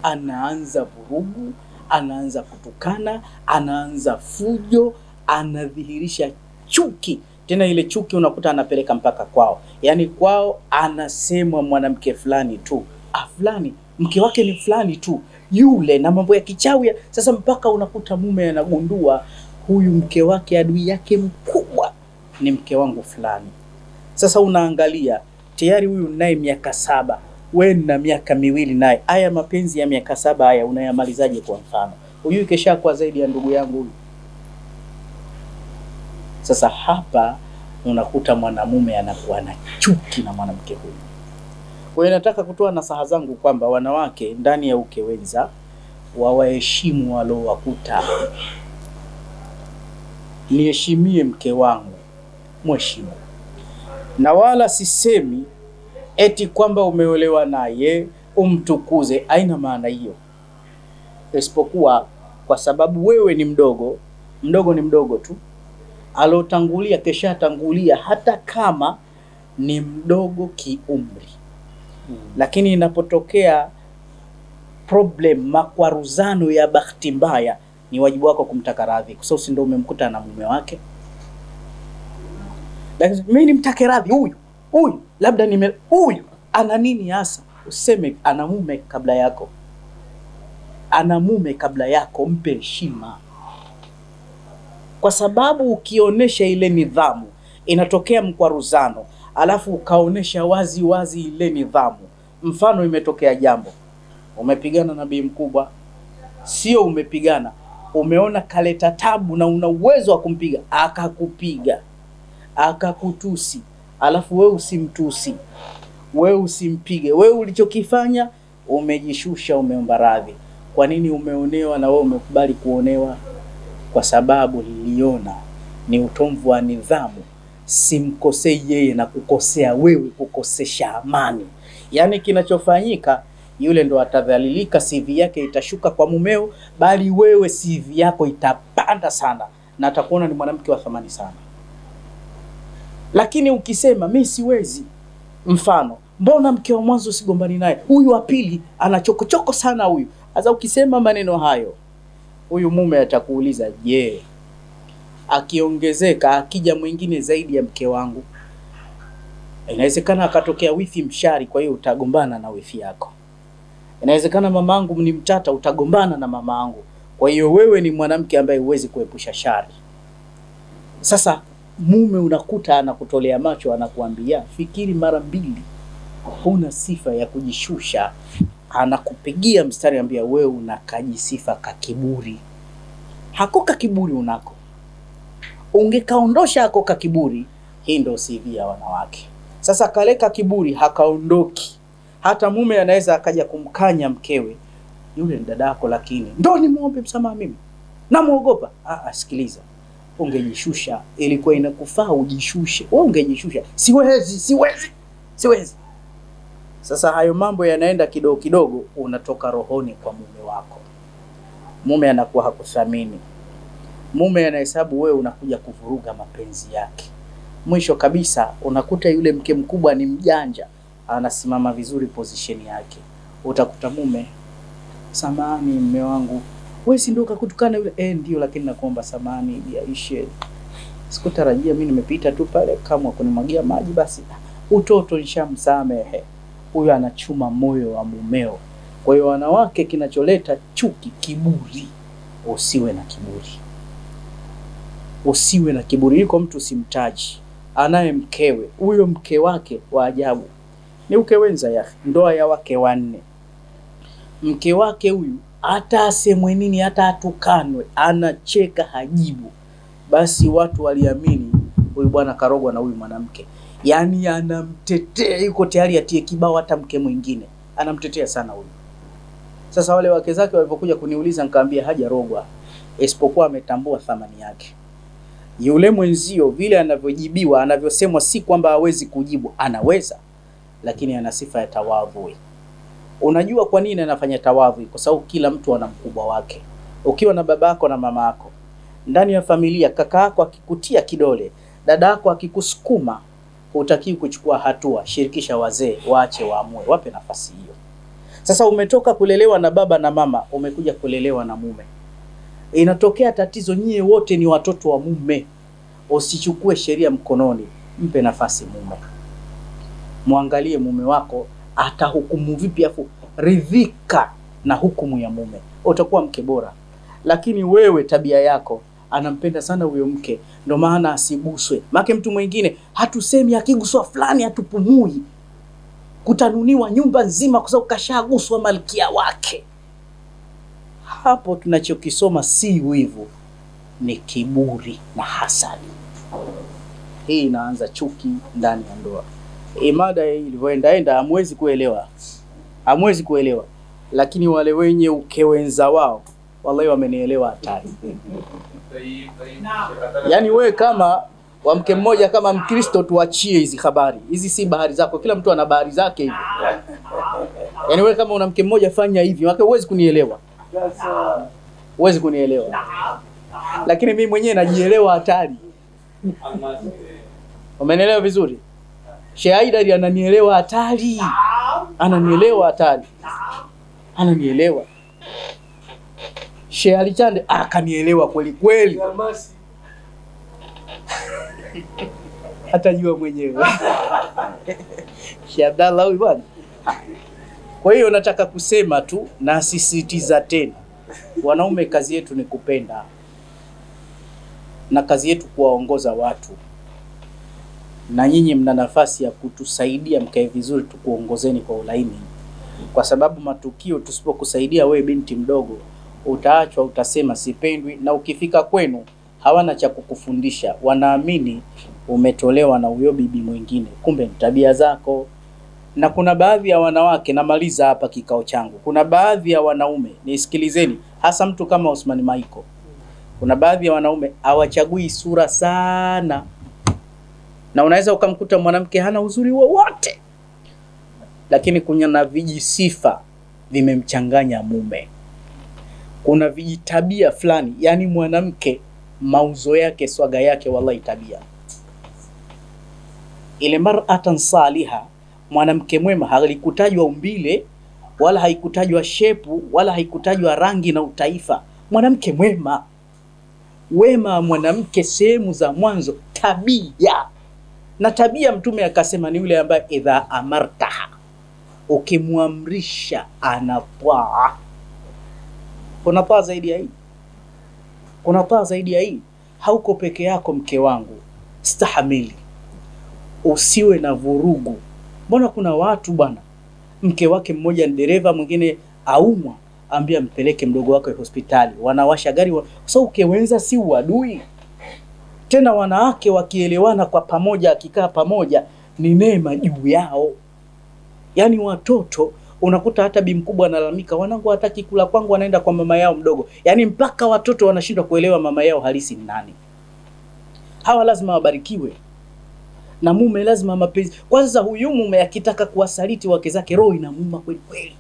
anaanza vurugu, anaanza kutukana, anaanza fujo, anadhihirisha chuki. Tena ile chuki unakuta anapeleka mpaka kwao, yaani kwao anasemwa mwanamke fulani tu, ah, fulani mke wake ni fulani tu yule, na mambo ya kichawi. Sasa mpaka unakuta mume anagundua huyu mke wake adui yake mkubwa ni mke wangu fulani. Sasa unaangalia tayari huyu naye miaka saba, we na miaka miwili naye. Haya mapenzi ya miaka saba haya unayamalizaje? Kwa mfano huyu kesha kwa zaidi ya ndugu yangu huyu. Sasa hapa unakuta mwanamume anakuwa na chuki na mwanamke huyu. Kwa hiyo nataka kutoa nasaha zangu kwamba wanawake ndani ya uke wenza wawaheshimu waliowakuta niheshimie mke wangu, mheshimu. Na wala sisemi eti kwamba umeolewa naye umtukuze, aina maana hiyo, isipokuwa kwa sababu wewe ni mdogo. Mdogo ni mdogo tu, alotangulia keshatangulia, hata kama ni mdogo kiumri. Hmm. Lakini inapotokea problem, makwaruzano ya bahati mbaya ni wajibu wako kumtaka radhi, kwa sababu si ndio umemkuta na mume wake. Mimi nimtake radhi huyu huyu, labda nime huyu ana nini hasa? Useme ana mume kabla yako. ana mume kabla yako, mpe heshima, kwa sababu ukionyesha ile nidhamu inatokea mkwaruzano, alafu ukaonyesha wazi wazi ile nidhamu. Mfano, imetokea jambo, umepigana na bii mkubwa, sio umepigana, umeona kaleta tabu na una uwezo wa kumpiga, akakupiga akakutusi, alafu wewe usimtusi, wewe usimpige, wewe ulichokifanya umejishusha, umeomba radhi. Kwa nini umeonewa na wewe umekubali kuonewa? Kwa sababu niliona ni utomvu wa nidhamu, simkosei yeye na kukosea wewe, kukosesha amani. Yaani kinachofanyika yule ndo atadhalilika, CV yake itashuka kwa mumeo, bali wewe CV yako itapanda sana na atakuona ni mwanamke wa thamani sana. Lakini ukisema mi siwezi, mfano, mbona mke wa mwanzo sigombani naye, huyu wa pili ana chokochoko sana huyu. Sasa ukisema maneno hayo, huyu mume atakuuliza, je, yeah, akiongezeka akija mwingine zaidi ya mke wangu, inawezekana akatokea wifi mshari, kwa hiyo utagombana na wifi yako. Inawezekana mamangu ni mtata, utagombana na mamangu. Kwa hiyo wewe ni mwanamke ambaye huwezi kuepusha shari. Sasa mume unakuta anakutolea macho, anakuambia fikiri mara mbili, huna sifa ya kujishusha. Anakupigia mstari, ambia wewe una kajisifa ka kiburi. Hako ka kiburi unako, ungekaondosha hako ka kiburi. Hii ndio CV ya wanawake. Sasa kale ka kiburi hakaondoki. Hata mume anaweza akaja kumkanya mkewe, yule ni dadako, lakini ndo nimwombe msamaha mimi, namwogopa. Ah, sikiliza ungejishusha ilikuwa inakufaa ujishushe. Wewe ungejishusha, siwezi, siwezi, siwezi. Sasa hayo mambo yanaenda kidogo kidogo, unatoka rohoni kwa mume wako. Mume anakuwa hakuthamini, mume anahesabu wewe unakuja kuvuruga mapenzi yake. Mwisho kabisa unakuta yule mke mkubwa ni mjanja, anasimama vizuri position yake. Utakuta mume, samani mme wangu wewe si ndio ukakutukana yule? Eh, ndio, lakini nakuomba samani yaishe. Sikutarajia mimi, nimepita tu pale kama kunimwagia maji, basi utoto nishamsamehe. Huyo anachuma moyo wa mumeo. Kwa hiyo wanawake, kinacholeta chuki, kiburi. Usiwe na kiburi, usiwe na kiburi. Yuko mtu simtaji, anaye mkewe, huyo mke wake wa ajabu ni uke wenza ya ndoa ya wake wanne. Mke wake huyu hata asemwe nini, hata atukanwe, anacheka hajibu. Basi watu waliamini huyu bwana karogwa na huyu mwanamke, yaani anamtetea, yuko tayari atie kibao hata mke mwingine, anamtetea sana huyu. Sasa wale wake zake walipokuja kuniuliza, nikamwambia hajarogwa, isipokuwa ametambua thamani yake. Yule mwenzio vile anavyojibiwa, anavyosemwa, si kwamba hawezi kujibu, anaweza, lakini ana sifa ya tawadhui. Unajua kwa nini anafanya tawadhu? Kwa sababu kila mtu ana mkubwa wake. Ukiwa na babako na mamako ndani ya familia, kaka yako akikutia kidole, dada yako akikusukuma, hutakiwi kuchukua hatua. Shirikisha wazee, waache waamue, wape nafasi hiyo. Sasa umetoka kulelewa na baba na mama, umekuja kulelewa na mume, inatokea tatizo, nyie wote ni watoto wa mume. Usichukue sheria mkononi, mpe nafasi mume, mwangalie mume wako atahukumu vipi, afu ridhika na hukumu ya mume, utakuwa mke bora. Lakini wewe tabia yako, anampenda sana huyo mke, ndo maana asiguswe. Make mtu mwingine hatusemi akiguswa fulani hatupumui, kutanuniwa nyumba nzima kwa sababu kashaguswa malkia wake. Hapo tunachokisoma si wivu, ni kiburi na hasadi. Hii inaanza chuki ndani ya ndoa. Hii mada ilivyoendaenda hamwezi kuelewa, hamwezi kuelewa, lakini wale wenye ukewenza wao wallahi wamenielewa hatari. Yaani wewe kama wa mke mmoja kama Mkristo, tuachie hizi habari hizi, si bahari zako. Kila mtu ana bahari zake hivi. Yaani wewe kama una mke mmoja, fanya hivi, maana huwezi kunielewa, huwezi kunielewa, lakini mimi mwenyewe najielewa hatari. Umenielewa vizuri? Sheikh Aidari ananielewa hatari, ananielewa hatari, ananielewa. Sheikh Ali Chande akanielewa kweli kweli, atajua mwenyewe. Sheikh Abdallah huyu bwana. Kwa hiyo nataka kusema tu, nasisitiza tena, wanaume kazi yetu ni kupenda. Na kazi yetu kuwaongoza watu, na nyinyi mna nafasi ya kutusaidia mkae vizuri, tukuongozeni kwa ulaini, kwa sababu matukio, tusipokusaidia wewe binti mdogo, utaachwa, utasema sipendwi, na ukifika kwenu hawana cha kukufundisha, wanaamini umetolewa na huyo bibi mwingine, kumbe ni tabia zako. Na kuna baadhi ya wanawake, namaliza hapa kikao changu, kuna baadhi ya wanaume, nisikilizeni, hasa mtu kama Osman Maiko, kuna baadhi ya wanaume hawachagui sura sana, na unaweza ukamkuta mwanamke hana uzuri wowote, lakini kuna vijisifa vimemchanganya mume, kuna vijitabia fulani, yani mwanamke mauzo yake swaga yake, wallahi tabia ile mar'atan saliha, mwanamke mwema, halikutajwa umbile wala haikutajwa shepu wala haikutajwa rangi na utaifa. Mwanamke mwema, wema mwanamke sehemu za mwanzo, tabia. Na tabia Mtume akasema ni yule ambaye idha amartaha, ukimwamrisha anatwaa. Kuna taa zaidi ya hii? Kuna taa zaidi ya hii? Hauko peke yako, mke wangu, stahamili usiwe na vurugu. Mbona kuna watu bwana, mke wake mmoja ni dereva, mwingine aumwa, ambia mpeleke mdogo wake hospitali, wanawasha gari wa... so ukewenza si uadui tena. Wanawake wakielewana kwa pamoja, akikaa pamoja ni neema juu yao. Yaani watoto unakuta hata bi mkubwa analalamika, wanangu hataki kula kwangu, wanaenda kwa mama yao mdogo. Yaani mpaka watoto wanashindwa kuelewa mama yao halisi ni nani. Hawa lazima wabarikiwe na mume lazima mapenzi. Kwanza huyu mume akitaka kuwasaliti wake zake, roho inamuuma kweli kweli,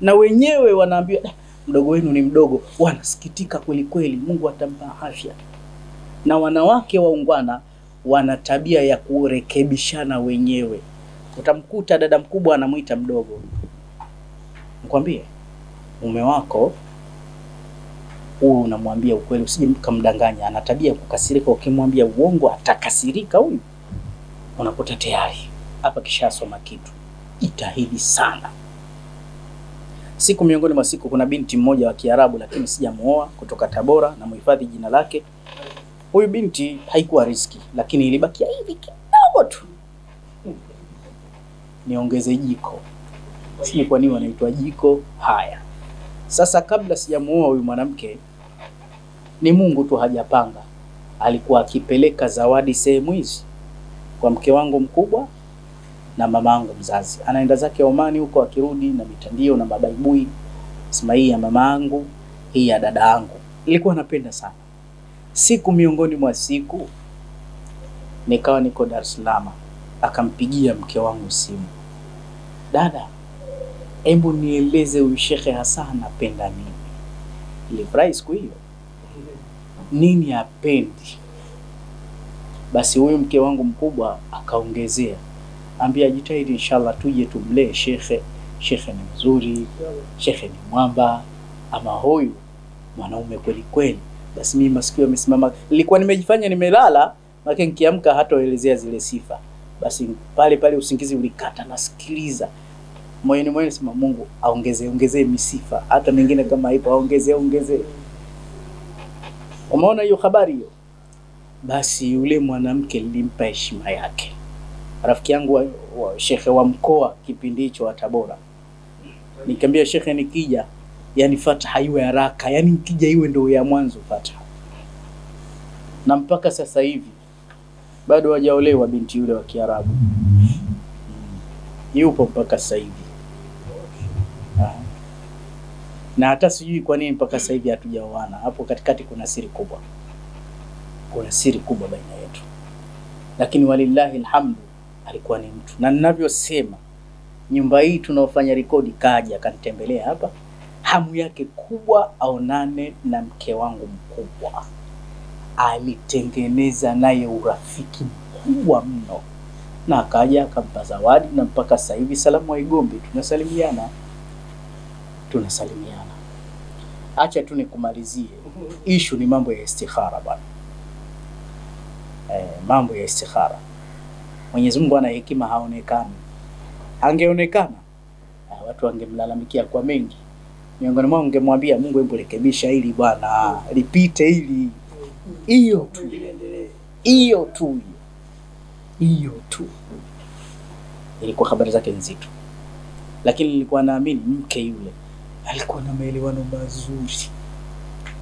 na wenyewe wanaambiwa mdogo wenu ni mdogo, wanasikitika kweli kweli, Mungu atampa afya. Na wanawake waungwana wana tabia ya kurekebishana wenyewe. Utamkuta dada mkubwa anamwita mdogo, mkwambie mume wako huyu, unamwambia ukweli, usije mkamdanganya. Ana tabia ya kukasirika, ukimwambia uongo atakasirika huyu unakuta tayari hapa kishasoma kitu. Jitahidi sana. Siku miongoni mwa siku, kuna binti mmoja wa Kiarabu, lakini sijamuoa, kutoka Tabora, na muhifadhi jina lake. Huyu binti haikuwa riski, lakini ilibakia hivi kidogo tu niongeze jiko, sijui kwa nini wanaitwa jiko. Haya, sasa kabla sijamuoa huyu mwanamke, ni Mungu tu hajapanga, alikuwa akipeleka zawadi sehemu hizi kwa mke wangu mkubwa na mamangu mzazi, anaenda zake Omani huko, akirudi na mitandio na mabaibui. Sema hii ya mamangu, hii ya dada yangu. Nilikuwa napenda sana. Siku miongoni mwa siku nikawa niko Dar es Salaam, akampigia mke wangu simu, dada, hebu nieleze huyu shekhe hasa anapenda nini? Nilifurahi siku hiyo, nini apendi basi huyu mke wangu mkubwa akaongezea, ambia jitahidi inshallah tuje tumlee shekhe. Shekhe ni mzuri, shekhe ni mwamba, ama huyu mwanaume kweli kweli. Basi mimi masikio yamesimama, nilikuwa nimejifanya nimelala, maana nikiamka hataelezea zile sifa. Basi pale pale usingizi ulikata, nasikiliza moyoni moyoni, sema Mungu aongezee ongezee misifa, hata mengine kama ipo aongezee ongezee. Umeona hiyo habari hiyo? Basi yule mwanamke nilimpa heshima yake. Rafiki yangu wa, wa shekhe wa mkoa kipindi hicho wa Tabora, nikamwambia shekhe, nikija yani fataha iwe haraka, yani nikija iwe ndio ya mwanzo fataha. Na mpaka sasa hivi bado hajaolewa binti yule wa Kiarabu, yupo mpaka sasa hivi. Na hata sijui kwa nini mpaka sasa hivi hatujaoana. Hapo katikati kuna siri kubwa. Kuna siri kubwa baina yetu, lakini walillahi alhamdu, alikuwa ni mtu, na ninavyosema, nyumba hii tunaofanya rekodi, kaja akanitembelea hapa, hamu yake kubwa aonane na mke wangu mkubwa. Alitengeneza naye urafiki mkubwa mno, na akaja akampa zawadi, na mpaka sasa hivi salamu haigombi, tunasalimiana, tunasalimiana. Acha tu nikumalizie, ishu ni mambo ya istikhara bwana. Eh, mambo ya istikhara. Mwenyezi Mungu ana hekima, haonekani. Angeonekana watu wangemlalamikia kwa mengi. Miongoni mwao ungemwambia Mungu, hebu rekebisha hili bwana, lipite hili. Hiyo tu, hiyo tu, hiyo tu. Ilikuwa habari zake nzito, lakini nilikuwa naamini mke yule alikuwa na maelewano mazuri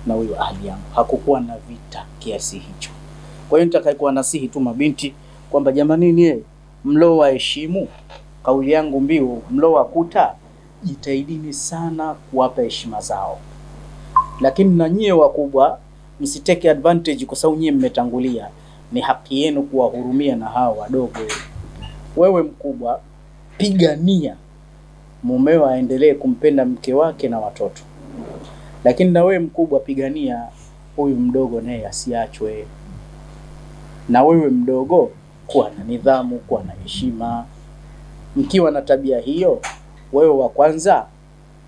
na huyo ahli yangu, hakukuwa na vita kiasi hicho. Kwa hiyo nitakayekuwa nasihi tu mabinti kwamba jamanini, ye mlo wa heshimu, kauli yangu mbiu, mlo wa kuta, jitahidini sana kuwapa heshima zao, lakini na nyie wakubwa msiteke advantage, kwa sababu nyie mmetangulia. Ni haki yenu kuwahurumia na hawa wadogo. Wewe mkubwa, pigania mumeo aendelee kumpenda mke wake na watoto, lakini na wewe mkubwa, pigania huyu mdogo naye asiachwe. Na wewe mdogo, kuwa na nidhamu, kuwa na heshima. Mkiwa na tabia hiyo, wewe wa kwanza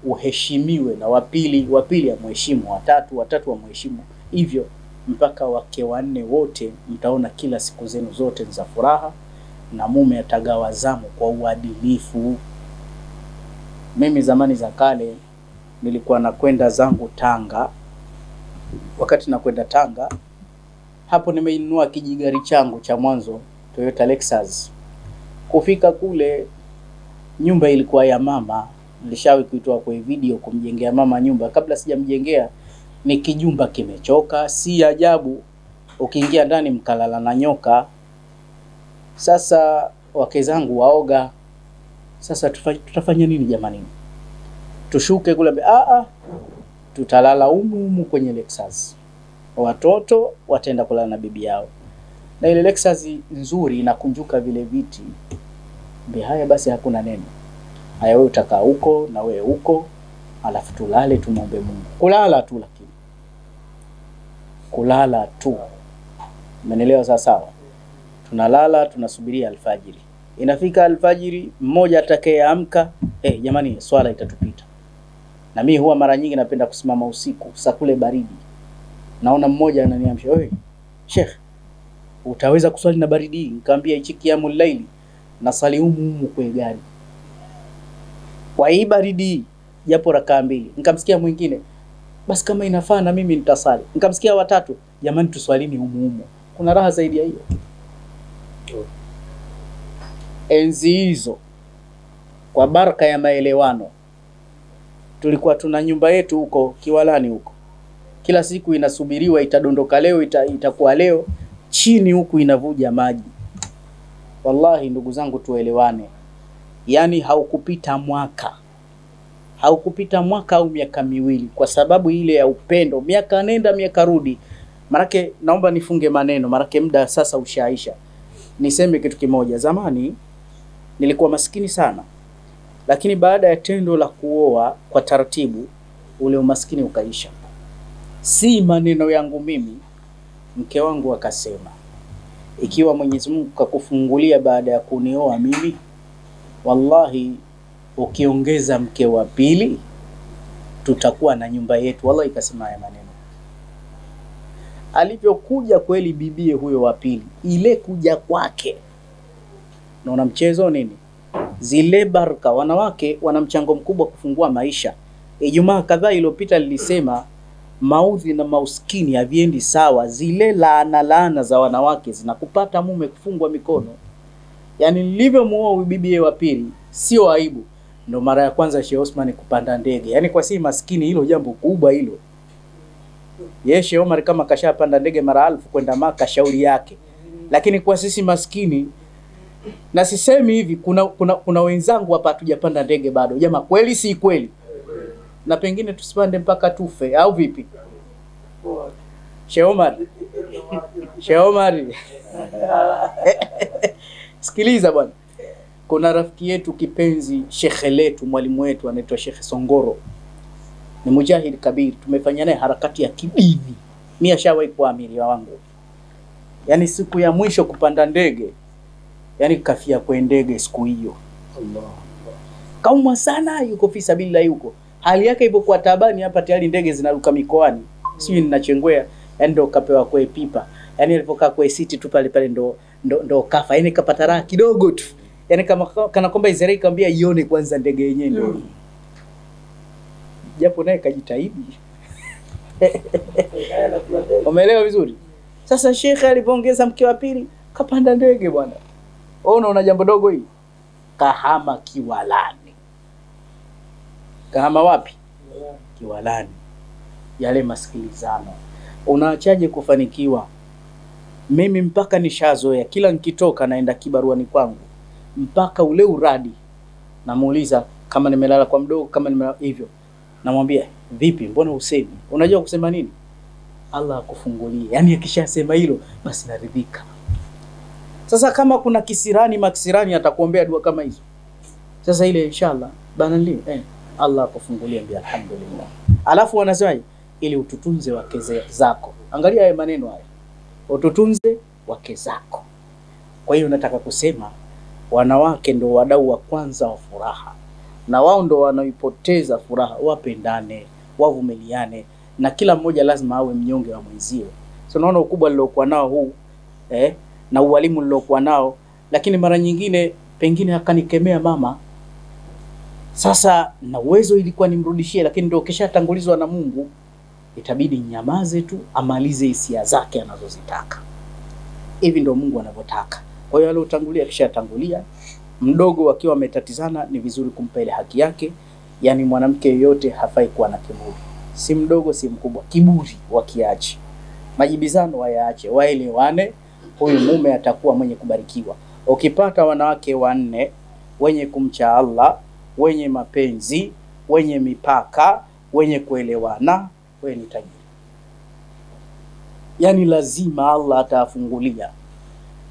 uheshimiwe na wapili, wapili amheshimu watatu, watatu wamheshimu, hivyo mpaka wake wanne wote, mtaona kila siku zenu zote ni za furaha na mume atagawa zamu kwa uadilifu. Mimi zamani za kale nilikuwa nakwenda zangu Tanga. Wakati nakwenda Tanga, hapo nimeinunua kijigari changu cha mwanzo Toyota Lexus. Kufika kule, nyumba ilikuwa ya mama. Nilishawahi kuitoa kwa video kumjengea mama nyumba. Kabla sijamjengea, ni kijumba kimechoka, si ajabu ukiingia ndani mkalala na nyoka. Sasa wake zangu waoga, sasa tutafanya nini jamani? Tushuke kule? A a, tutalala humu humu kwenye Lexus, watoto wataenda kulala na bibi yao, na ile Lexus nzuri inakunjuka vile viti. Mbe haya basi, hakuna neno. Haya, wewe utakaa huko na wewe huko, alafu tulale, tumwombe Mungu. Kulala tu, lakini kulala tu, Umeelewa? Sawa sawa tunalala tunasubiria alfajiri. Inafika alfajiri, mmoja atakayeamka eh, jamani, swala itatupita. Na mi huwa mara nyingi napenda kusimama usiku, saa kule baridi, naona mmoja ananiamsha, wewe Sheikh, utaweza kuswali na baridi? Nikamwambia hichi kiamu laili na sali humu humu kwa gari kwa hii baridi japo rakaa mbili. Nikamsikia mwingine, basi kama inafaa na mimi nitasali. Nikamsikia watatu, jamani, tuswalini humu humu. Kuna raha zaidi ya hiyo? Enzi hizo kwa baraka ya maelewano, tulikuwa tuna nyumba yetu huko Kiwalani huko, kila siku inasubiriwa, itadondoka leo, ita, itakuwa leo, chini huku inavuja maji. Wallahi ndugu zangu, tuelewane, yaani haukupita mwaka. Haukupita mwaka au miaka miwili, kwa sababu ile ya upendo, miaka nenda miaka rudi. Marake naomba nifunge maneno, marake muda sasa ushaisha. Niseme kitu kimoja, zamani nilikuwa maskini sana, lakini baada ya tendo la kuoa kwa taratibu, ule umaskini ukaisha. Si maneno yangu mimi, mke wangu akasema, ikiwa Mwenyezi Mungu kakufungulia baada ya kunioa mimi, wallahi ukiongeza mke wa pili tutakuwa na nyumba yetu. Wallahi ikasema haya maneno. Alivyokuja kweli bibie huyo wa pili, ile kuja kwake, naona mchezo nini? Zile baraka, wanawake wana mchango mkubwa kufungua maisha. Ijumaa kadhaa iliyopita lilisema maudhi na mauskini haviendi sawa. Zile laana laana za wanawake zinakupata mume kufungwa mikono. Yani nilivyomuoa bibi wa pili, sio aibu. Ndo mara ya kwanza Sheikh Osman kupanda ndege, Yani kwa si maskini, hilo jambo kubwa hilo. Ye Sheikh Omar kama kashapanda ndege mara alfu kwenda Maka, shauri yake, lakini kwa sisi maskini, na sisemi hivi, kuna kuna, kuna wenzangu hapa hatujapanda ndege bado. Jamaa, kweli si kweli? Na pengine tusipande mpaka tufe, au vipi? Sheikh Omar, Sheikh Omar sikiliza bwana kuna rafiki yetu kipenzi, shekhe letu, mwalimu wetu anaitwa Shekhe Songoro, ni mujahid kabiri. Tumefanya naye harakati ya kidini, mi ashawahi kuwa amiri wangu. yani siku ya mwisho kupanda ndege, yaani kafia kwe ndege siku hiyo, Allah. kaumwa sana, yuko fi sabilillah, yuko hali yake ipokuwa tabani hapa, tayari ndege zinaruka mikoani, sijui ninachengwea, yani ndo kapewa kwe pipa, yani alipokaa kwe city tu pale pale ndo ndo, ndo kafa, yani kapata raha kidogo tu. Yani kama kana kwamba Israeli kaambia ione kwanza ndege yenyewe ndio mm. japo naye kajitahidi. Umeelewa vizuri? Sasa shekhe alipoongeza mke wa pili kapanda ndege bwana. Wewe unaona jambo dogo hili? Kahama kiwalani kahama wapi? Kiwalani. Yale masikilizano. Unaachaje kufanikiwa? Mimi mpaka nishazoea kila nikitoka naenda kibaruani kwangu. Mpaka ule uradi. Namuuliza kama nimelala kwa mdogo kama nimelala hivyo. Namwambia vipi mbona usemi unajua kusema nini? Allah akufungulie. Yani akishasema hilo basi naridhika. Sasa kama kuna kisirani makisirani atakuombea dua kama hizo. Sasa ile inshallah bana li eh, allah akufungulie mbia alhamdulillah. Alafu wanasema ili ututunze wake zako. Angalia haya maneno haya. Ututunze wake zako. Kwa hiyo nataka kusema wanawake ndo wadau wa kwanza wa furaha. Na wao ndo wanaipoteza furaha. Wapendane wavumiliane. Na kila mmoja lazima awe mnyonge wa mwenzio. so unaona ukubwa lilokuwa nao huu eh, na ualimu lilokuwa nao. Lakini mara nyingine pengine akanikemea mama sasa na uwezo ilikuwa nimrudishie lakini ndio kishatangulizwa na mungu itabidi nyamaze tu amalize hisia zake anazozitaka. Hivi ndio mungu anavyotaka. Kwa hiyo aliotangulia kishatangulia mdogo akiwa ametatizana ni vizuri kumpa ile haki yake. Yaani mwanamke yeyote hafai kuwa na kiburi. Si mdogo si mkubwa. Kiburi wakiache. Majibizano wayaache waelewane huyu mume atakuwa mwenye kubarikiwa. Ukipata wanawake wanne wenye kumcha allah wenye mapenzi wenye mipaka wenye kuelewana wewe ni tajiri. Yani lazima allah atafungulia,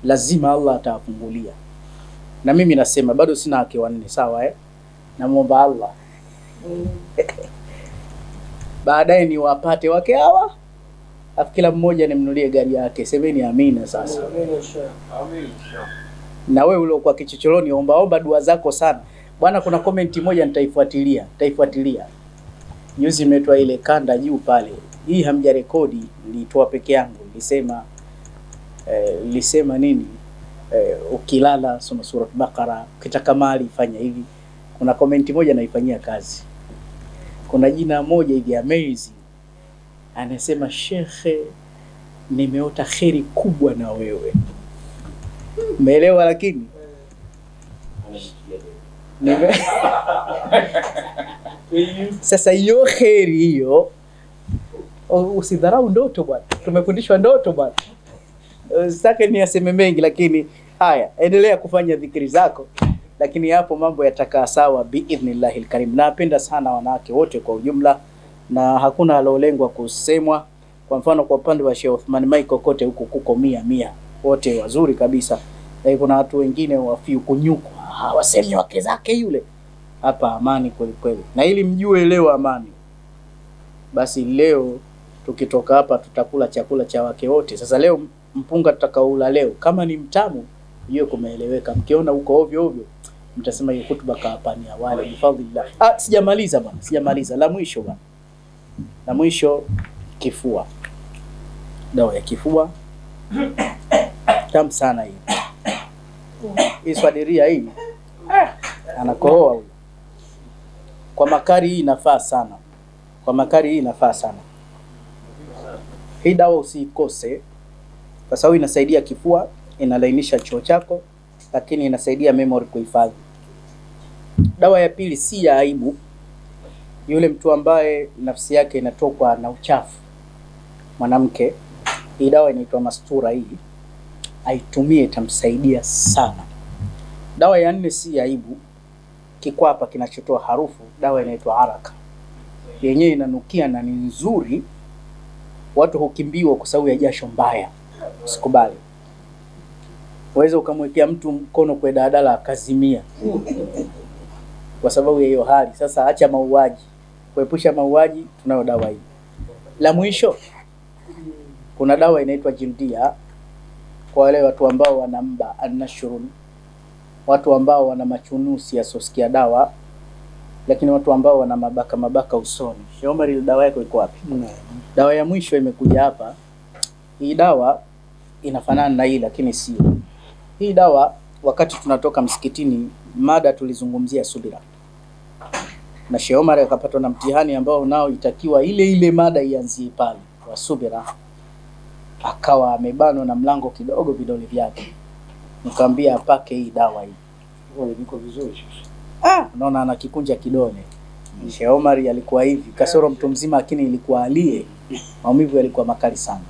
lazima allah atafungulia. na mimi nasema bado sina wake wanne sawa eh? namwomba allah. Baadaye niwapate wake hawa. Afu kila mmoja nimnulie gari yake. Semeni amina sasa. Na wewe uliokuwa kichochoroni ombaomba dua zako sana bwana kuna komenti moja nitaifuatilia nitaifuatilia. Juzi imetoa ile kanda juu pale. Hii hamja rekodi, nilitoa peke yangu. Nilisema eh, nilisema nini? Eh, ukilala soma surat bakara ukitaka mali fanya hivi. Kuna komenti moja naifanyia kazi. Kuna jina moja hivi amazing. Anasema shekhe nimeota kheri kubwa na wewe. Umeelewa lakini? Nime... sasa hiyo heri hiyo. Usidharau ndoto bwana. Tumefundishwa ndoto bwana. Sitake ni aseme mengi lakini haya endelea kufanya dhikiri zako lakini hapo mambo yatakaa sawa biidhnillahi lkarim napenda sana wanawake wote kwa ujumla na hakuna alolengwa kusemwa. Kwa mfano kwa upande wa Sheikh Uthman Michael kote huku kuko mia mia. Wote wazuri kabisa lakini kuna watu wengine wafiukunyuku hawasemi wake zake yule. Hapa amani kweli kweli. Na ili mjue leo amani basi leo tukitoka hapa tutakula chakula cha wake wote. Sasa leo mpunga tutakaula leo. Kama ni mtamu hiyo kumeeleweka. Mkiona huko ovyo ovyo mtasema hiyo hutuba kaapani awali. Bifadhillah. Ah sijamaliza bwana sijamaliza. La mwisho bwana. La mwisho kifua. Dawa ya kifua. Tamu sana hii hii swadiria hii. Anakohoa huyo. kwa makari hii inafaa sana. Kwa makari hii inafaa sana. Hii dawa usiikose kwa sababu inasaidia kifua inalainisha choo chako lakini inasaidia memory kuhifadhi. Dawa ya pili si ya aibu. Yule mtu ambaye nafsi yake inatokwa na uchafu mwanamke hii dawa inaitwa mastura hii aitumie itamsaidia sana. Dawa ya nne si aibu. Kikwapa kinachotoa harufu dawa inaitwa araka yenyewe inanukia na ni nzuri. Watu hukimbiwa kwa sababu ya jasho mbaya. Usikubali. Waweza ukamwekea mtu mkono kwa daladala akazimia. Kwa sababu ya hiyo hali. Sasa acha mauaji. Kuepusha mauaji tunayo dawa hii. La mwisho kuna dawa inaitwa jildia kwa wale watu ambao wana mba annashurun watu ambao wana machunusi yasiosikia dawa lakini watu ambao wana mabaka mabaka usoni. Sheomar ile dawa yako iko wapi? Dawa ya mwisho imekuja hapa. Hii dawa inafanana na hii lakini sio hii dawa wakati tunatoka msikitini, mada tulizungumzia subira, na Sheikh Omar akapatwa na mtihani ambao nao itakiwa ile ile mada ianzie pale wa subira, akawa amebanwa na mlango kidogo vidole vyake, nikamwambia apake hii dawa hii. Wewe niko vizuri sasa. Ah, naona anakikunja kidole. Sheikh Omar alikuwa hivi kasoro mtu mzima, lakini ilikuwa alie, maumivu yalikuwa makali sana.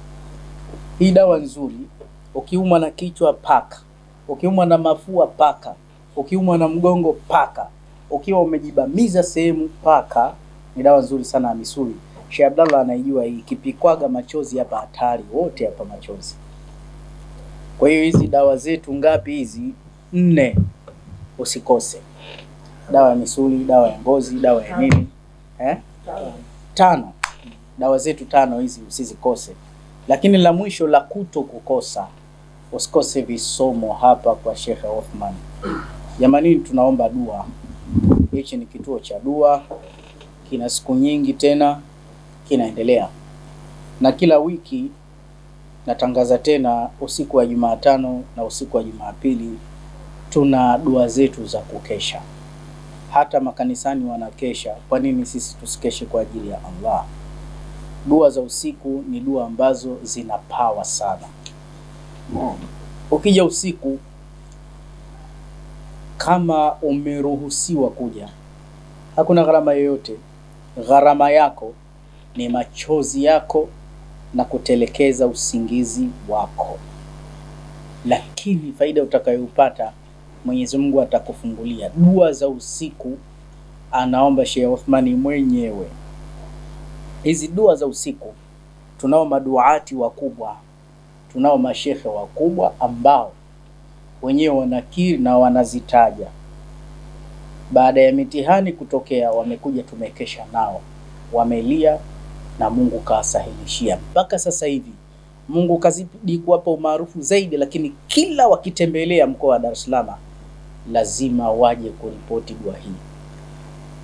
Hii dawa nzuri, ukiumwa na kichwa paka, ukiumwa na mafua paka, ukiumwa na mgongo paka, ukiwa umejibamiza sehemu paka. Ni dawa nzuri sana ya misuli. Sheikh Abdallah anaijua hii, kipikwaga machozi hapa hatari, wote hapa machozi. Kwa hiyo hizi dawa zetu ngapi hizi? Nne, usikose dawa ya misuli, dawa ya ngozi, dawa ya nini eh? Tano, dawa zetu tano hizi usizikose. Lakini la mwisho la kuto kukosa, usikose visomo hapa kwa Sheikh Othman. Jamanini, tunaomba dua. Hichi ni kituo cha dua, kina siku nyingi tena kinaendelea, na kila wiki natangaza tena usiku wa Jumatano na usiku wa Jumapili tuna dua zetu za kukesha hata makanisani wanakesha. Kwa nini sisi tusikeshe kwa ajili ya Allah? Dua za usiku ni dua ambazo zina pawa sana. Ukija usiku, kama umeruhusiwa kuja, hakuna gharama yoyote. Gharama yako ni machozi yako na kutelekeza usingizi wako, lakini faida utakayoupata Mwenyezi Mungu atakufungulia. Dua za usiku anaomba Sheikh Othmani mwenyewe. Hizi dua za usiku, tunao maduati wakubwa, tunao mashekhe wakubwa ambao wenyewe wanakiri na wanazitaja. Baada ya mitihani kutokea, wamekuja tumekesha nao, wamelia na Mungu kawasahilishia mpaka sasa hivi. Mungu kazidi kuwapa umaarufu zaidi, lakini kila wakitembelea mkoa wa Dar es Salaam lazima waje kuripoti dua hii.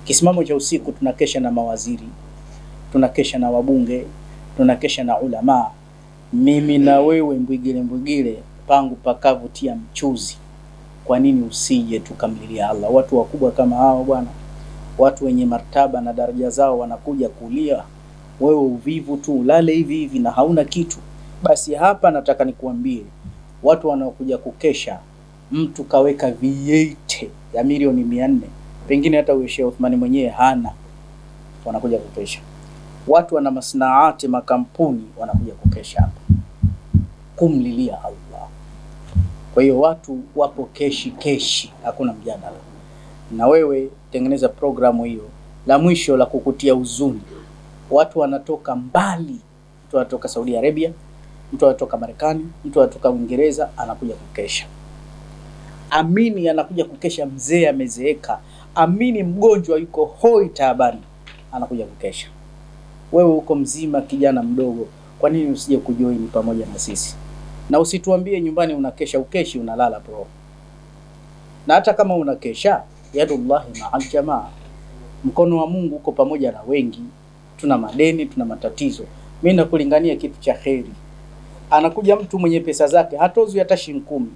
Kisimamo cha usiku tunakesha na mawaziri, tunakesha na wabunge, tunakesha na ulamaa. Mimi na wewe Mbwigile Mbwigile, pangu pakavutia mchuzi. Kwa nini usije tukamlilia Allah? Watu wakubwa kama hao bwana, watu wenye martaba na daraja zao wanakuja kulia, wewe uvivu tu ulale hivi hivi na hauna kitu. Basi hapa nataka nikuambie watu wanaokuja kukesha, mtu kaweka viete ya milioni mia nne pengine hata huyo Sheikh Othmani mwenyewe hana, wanakuja kukesha. Watu wana masnaati, makampuni wanakuja kukesha hapa kumlilia Allah. Kwa hiyo watu wapo keshi keshi, hakuna mjadala. Na wewe tengeneza programu hiyo. La mwisho la kukutia huzuni, watu wanatoka mbali, mtu anatoka Saudi Arabia mtu anatoka Marekani, mtu anatoka Uingereza, anakuja kukesha. Amini anakuja kukesha, mzee amezeeka. Amini mgonjwa yuko hoi taabani, anakuja kukesha. Wewe uko mzima, kijana mdogo, kwa nini usije kujoini pamoja na sisi? Na usituambie nyumbani unakesha, ukeshi, unalala bro. Na hata kama unakesha, yadullahi ma'al jamaa, mkono wa Mungu uko pamoja na wengi. Tuna madeni, tuna matatizo. Mimi nakulingania kitu cha kheri anakuja mtu mwenye pesa zake hatozwi hata shilingi kumi.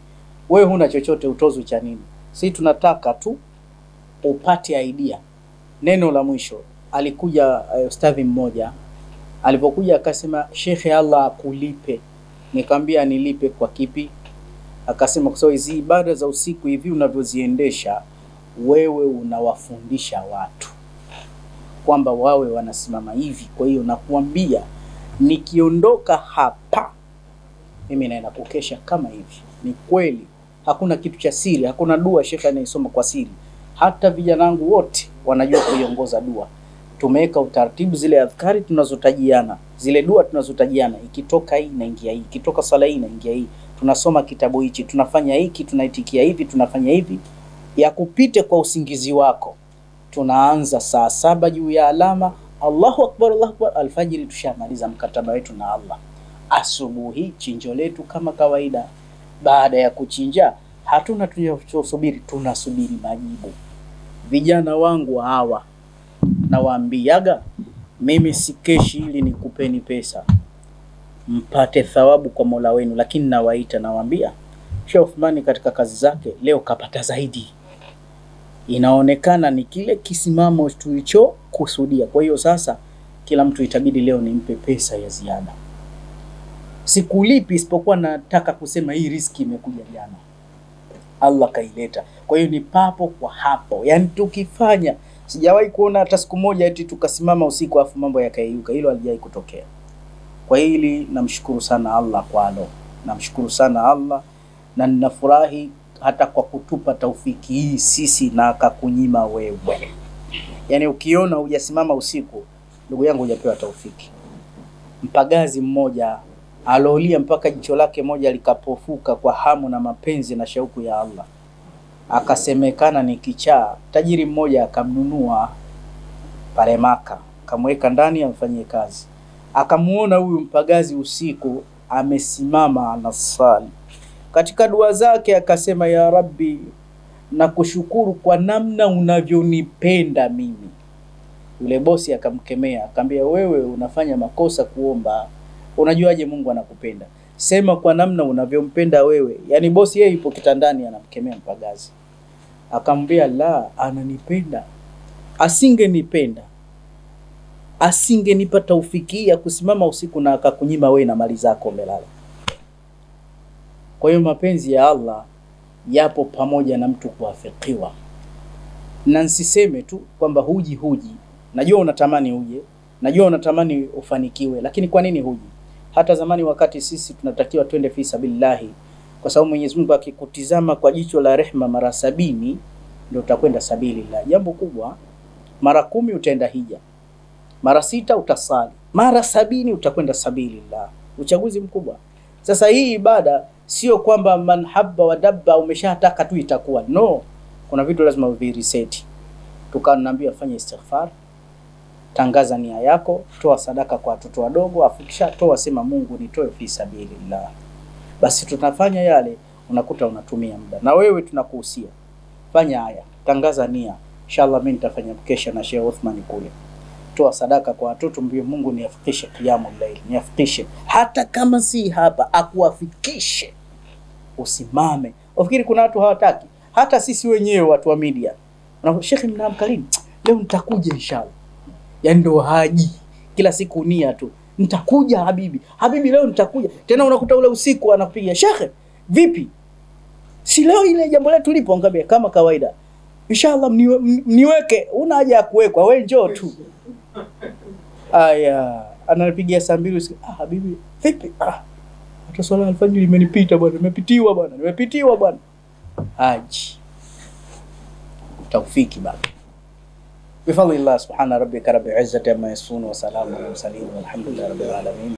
Wewe huna chochote, utozwi cha nini? Si tunataka tu upate idea. Neno la mwisho, alikuja uh, ustadhi mmoja alipokuja akasema, shekhe, Allah akulipe. Nikamwambia nilipe kwa kipi? Akasema kwa sababu hizi ibada za usiku hivi unavyoziendesha wewe unawafundisha watu kwamba wawe wanasimama hivi. Kwa hiyo nakuambia nikiondoka hapa mimi naenda kukesha kama hivi. Ni kweli, hakuna kitu cha siri, hakuna dua shekhe anayesoma kwa siri. Hata vijana wangu wote wanajua kuiongoza dua. Tumeweka utaratibu, zile adhkari tunazotajiana, zile dua tunazotajiana, ikitoka hii naingia hii, ikitoka sala hii naingia hii, tunasoma kitabu hichi, tunafanya hiki, tunaitikia hivi, tunafanya hivi, ya kupite kwa usingizi wako. Tunaanza saa saba juu ya alama, Allahu akbar, Allahu akbar, alfajiri, tushamaliza mkataba wetu na Allah. Asubuhi chinjo letu kama kawaida. Baada ya kuchinja, hatuna tunachosubiri, tunasubiri majibu. Vijana wangu hawa nawaambiaga, mimi sikeshi ili nikupeni pesa mpate thawabu kwa Mola wenu, lakini nawaita, nawaambia Sheikh Uthmani katika kazi zake leo kapata zaidi, inaonekana ni kile kisimamo tulichokusudia. Kwa hiyo sasa kila mtu itabidi leo nimpe pesa ya ziada, sikulipi isipokuwa nataka kusema hii riski imekuja jana, Allah kaileta. Kwa hiyo ni papo kwa hapo, yaani tukifanya, sijawahi kuona hata siku moja eti tukasimama usiku afu mambo yakaiuka. Hilo halijawahi kutokea. Kwa hili namshukuru sana Allah kwalo, namshukuru sana Allah na ninafurahi hata kwa kutupa taufiki hii sisi na akakunyima wewe. Yaani ukiona hujasimama usiku, ndugu yangu, hujapewa taufiki. Mpagazi mmoja alolia mpaka jicho lake moja likapofuka kwa hamu na mapenzi na shauku ya Allah, akasemekana ni kichaa. Tajiri mmoja akamnunua pale Maka, akamweka ndani amfanyie kazi. Akamuona huyu mpagazi usiku amesimama anasali katika dua zake akasema, ya Rabbi, nakushukuru kwa namna unavyonipenda mimi. Yule bosi akamkemea akamwambia, wewe unafanya makosa kuomba, unajuaje Mungu anakupenda? Sema kwa namna unavyompenda wewe. Yani bosi yeye yupo kitandani anamkemea mpagazi, akamwambia la, ananipenda. Asingenipenda asingenipa taufiki ya kusimama usiku na akakunyima wewe na mali zako umelala. Kwa hiyo mapenzi ya Allah yapo pamoja na mtu kuafikiwa, na nsiseme tu kwamba huji huji. Najua unatamani uje, najua unatamani ufanikiwe, lakini kwa nini huji? Hata zamani wakati sisi tunatakiwa twende fi sabilillahi, kwa sababu Mwenyezi Mungu akikutizama kwa jicho la rehma mara sabini ndio utakwenda sabilillah, jambo kubwa. Mara kumi utaenda hija, mara sita utasali, mara sabini utakwenda sabilillah, uchaguzi mkubwa. Sasa hii ibada sio kwamba manhaba wadaba umeshataka tu itakuwa. No, kuna vitu lazima uviriseti. Tukanaambia fanye istighfar, tangaza nia yako, toa sadaka kwa watoto wadogo, afikisha toa, sema Mungu nitoe fi sabilillah. Basi tunafanya yale, unakuta unatumia muda. Na wewe tunakuhusia. Fanya haya, tangaza nia, inshallah mimi nitafanya kesha na Sheikh Uthman kule. Toa sadaka kwa watoto, mbio Mungu niafikishe kiamu laili, niafikishe. Hata kama si hapa, akuafikishe usimame. Ufikiri kuna watu hawataki? Hata sisi wenyewe watu wa media, na Sheikh mnaamka lini? Leo nitakuja inshallah. Yani ndo haji kila siku nia tu, nitakuja habibi, habibi, leo nitakuja tena. Unakuta ule usiku anakupiga Sheikh, vipi, si leo ile jambo letu lipo? Ngambia kama kawaida, inshallah mniwe, mniweke. Una haja ya kuwekwa, wewe njoo tu. Aya, ananipigia saa mbili usiku, ah, habibi vipi? Ah, hata swala alfajiri imenipita bwana, nimepitiwa bwana, nimepitiwa bwana. Haji taufiki bwana. Bifadlillah subhana rabbika rabbil izzati amma yasifun wa salamun alal mursalin walhamdulillahi rabbil alamin.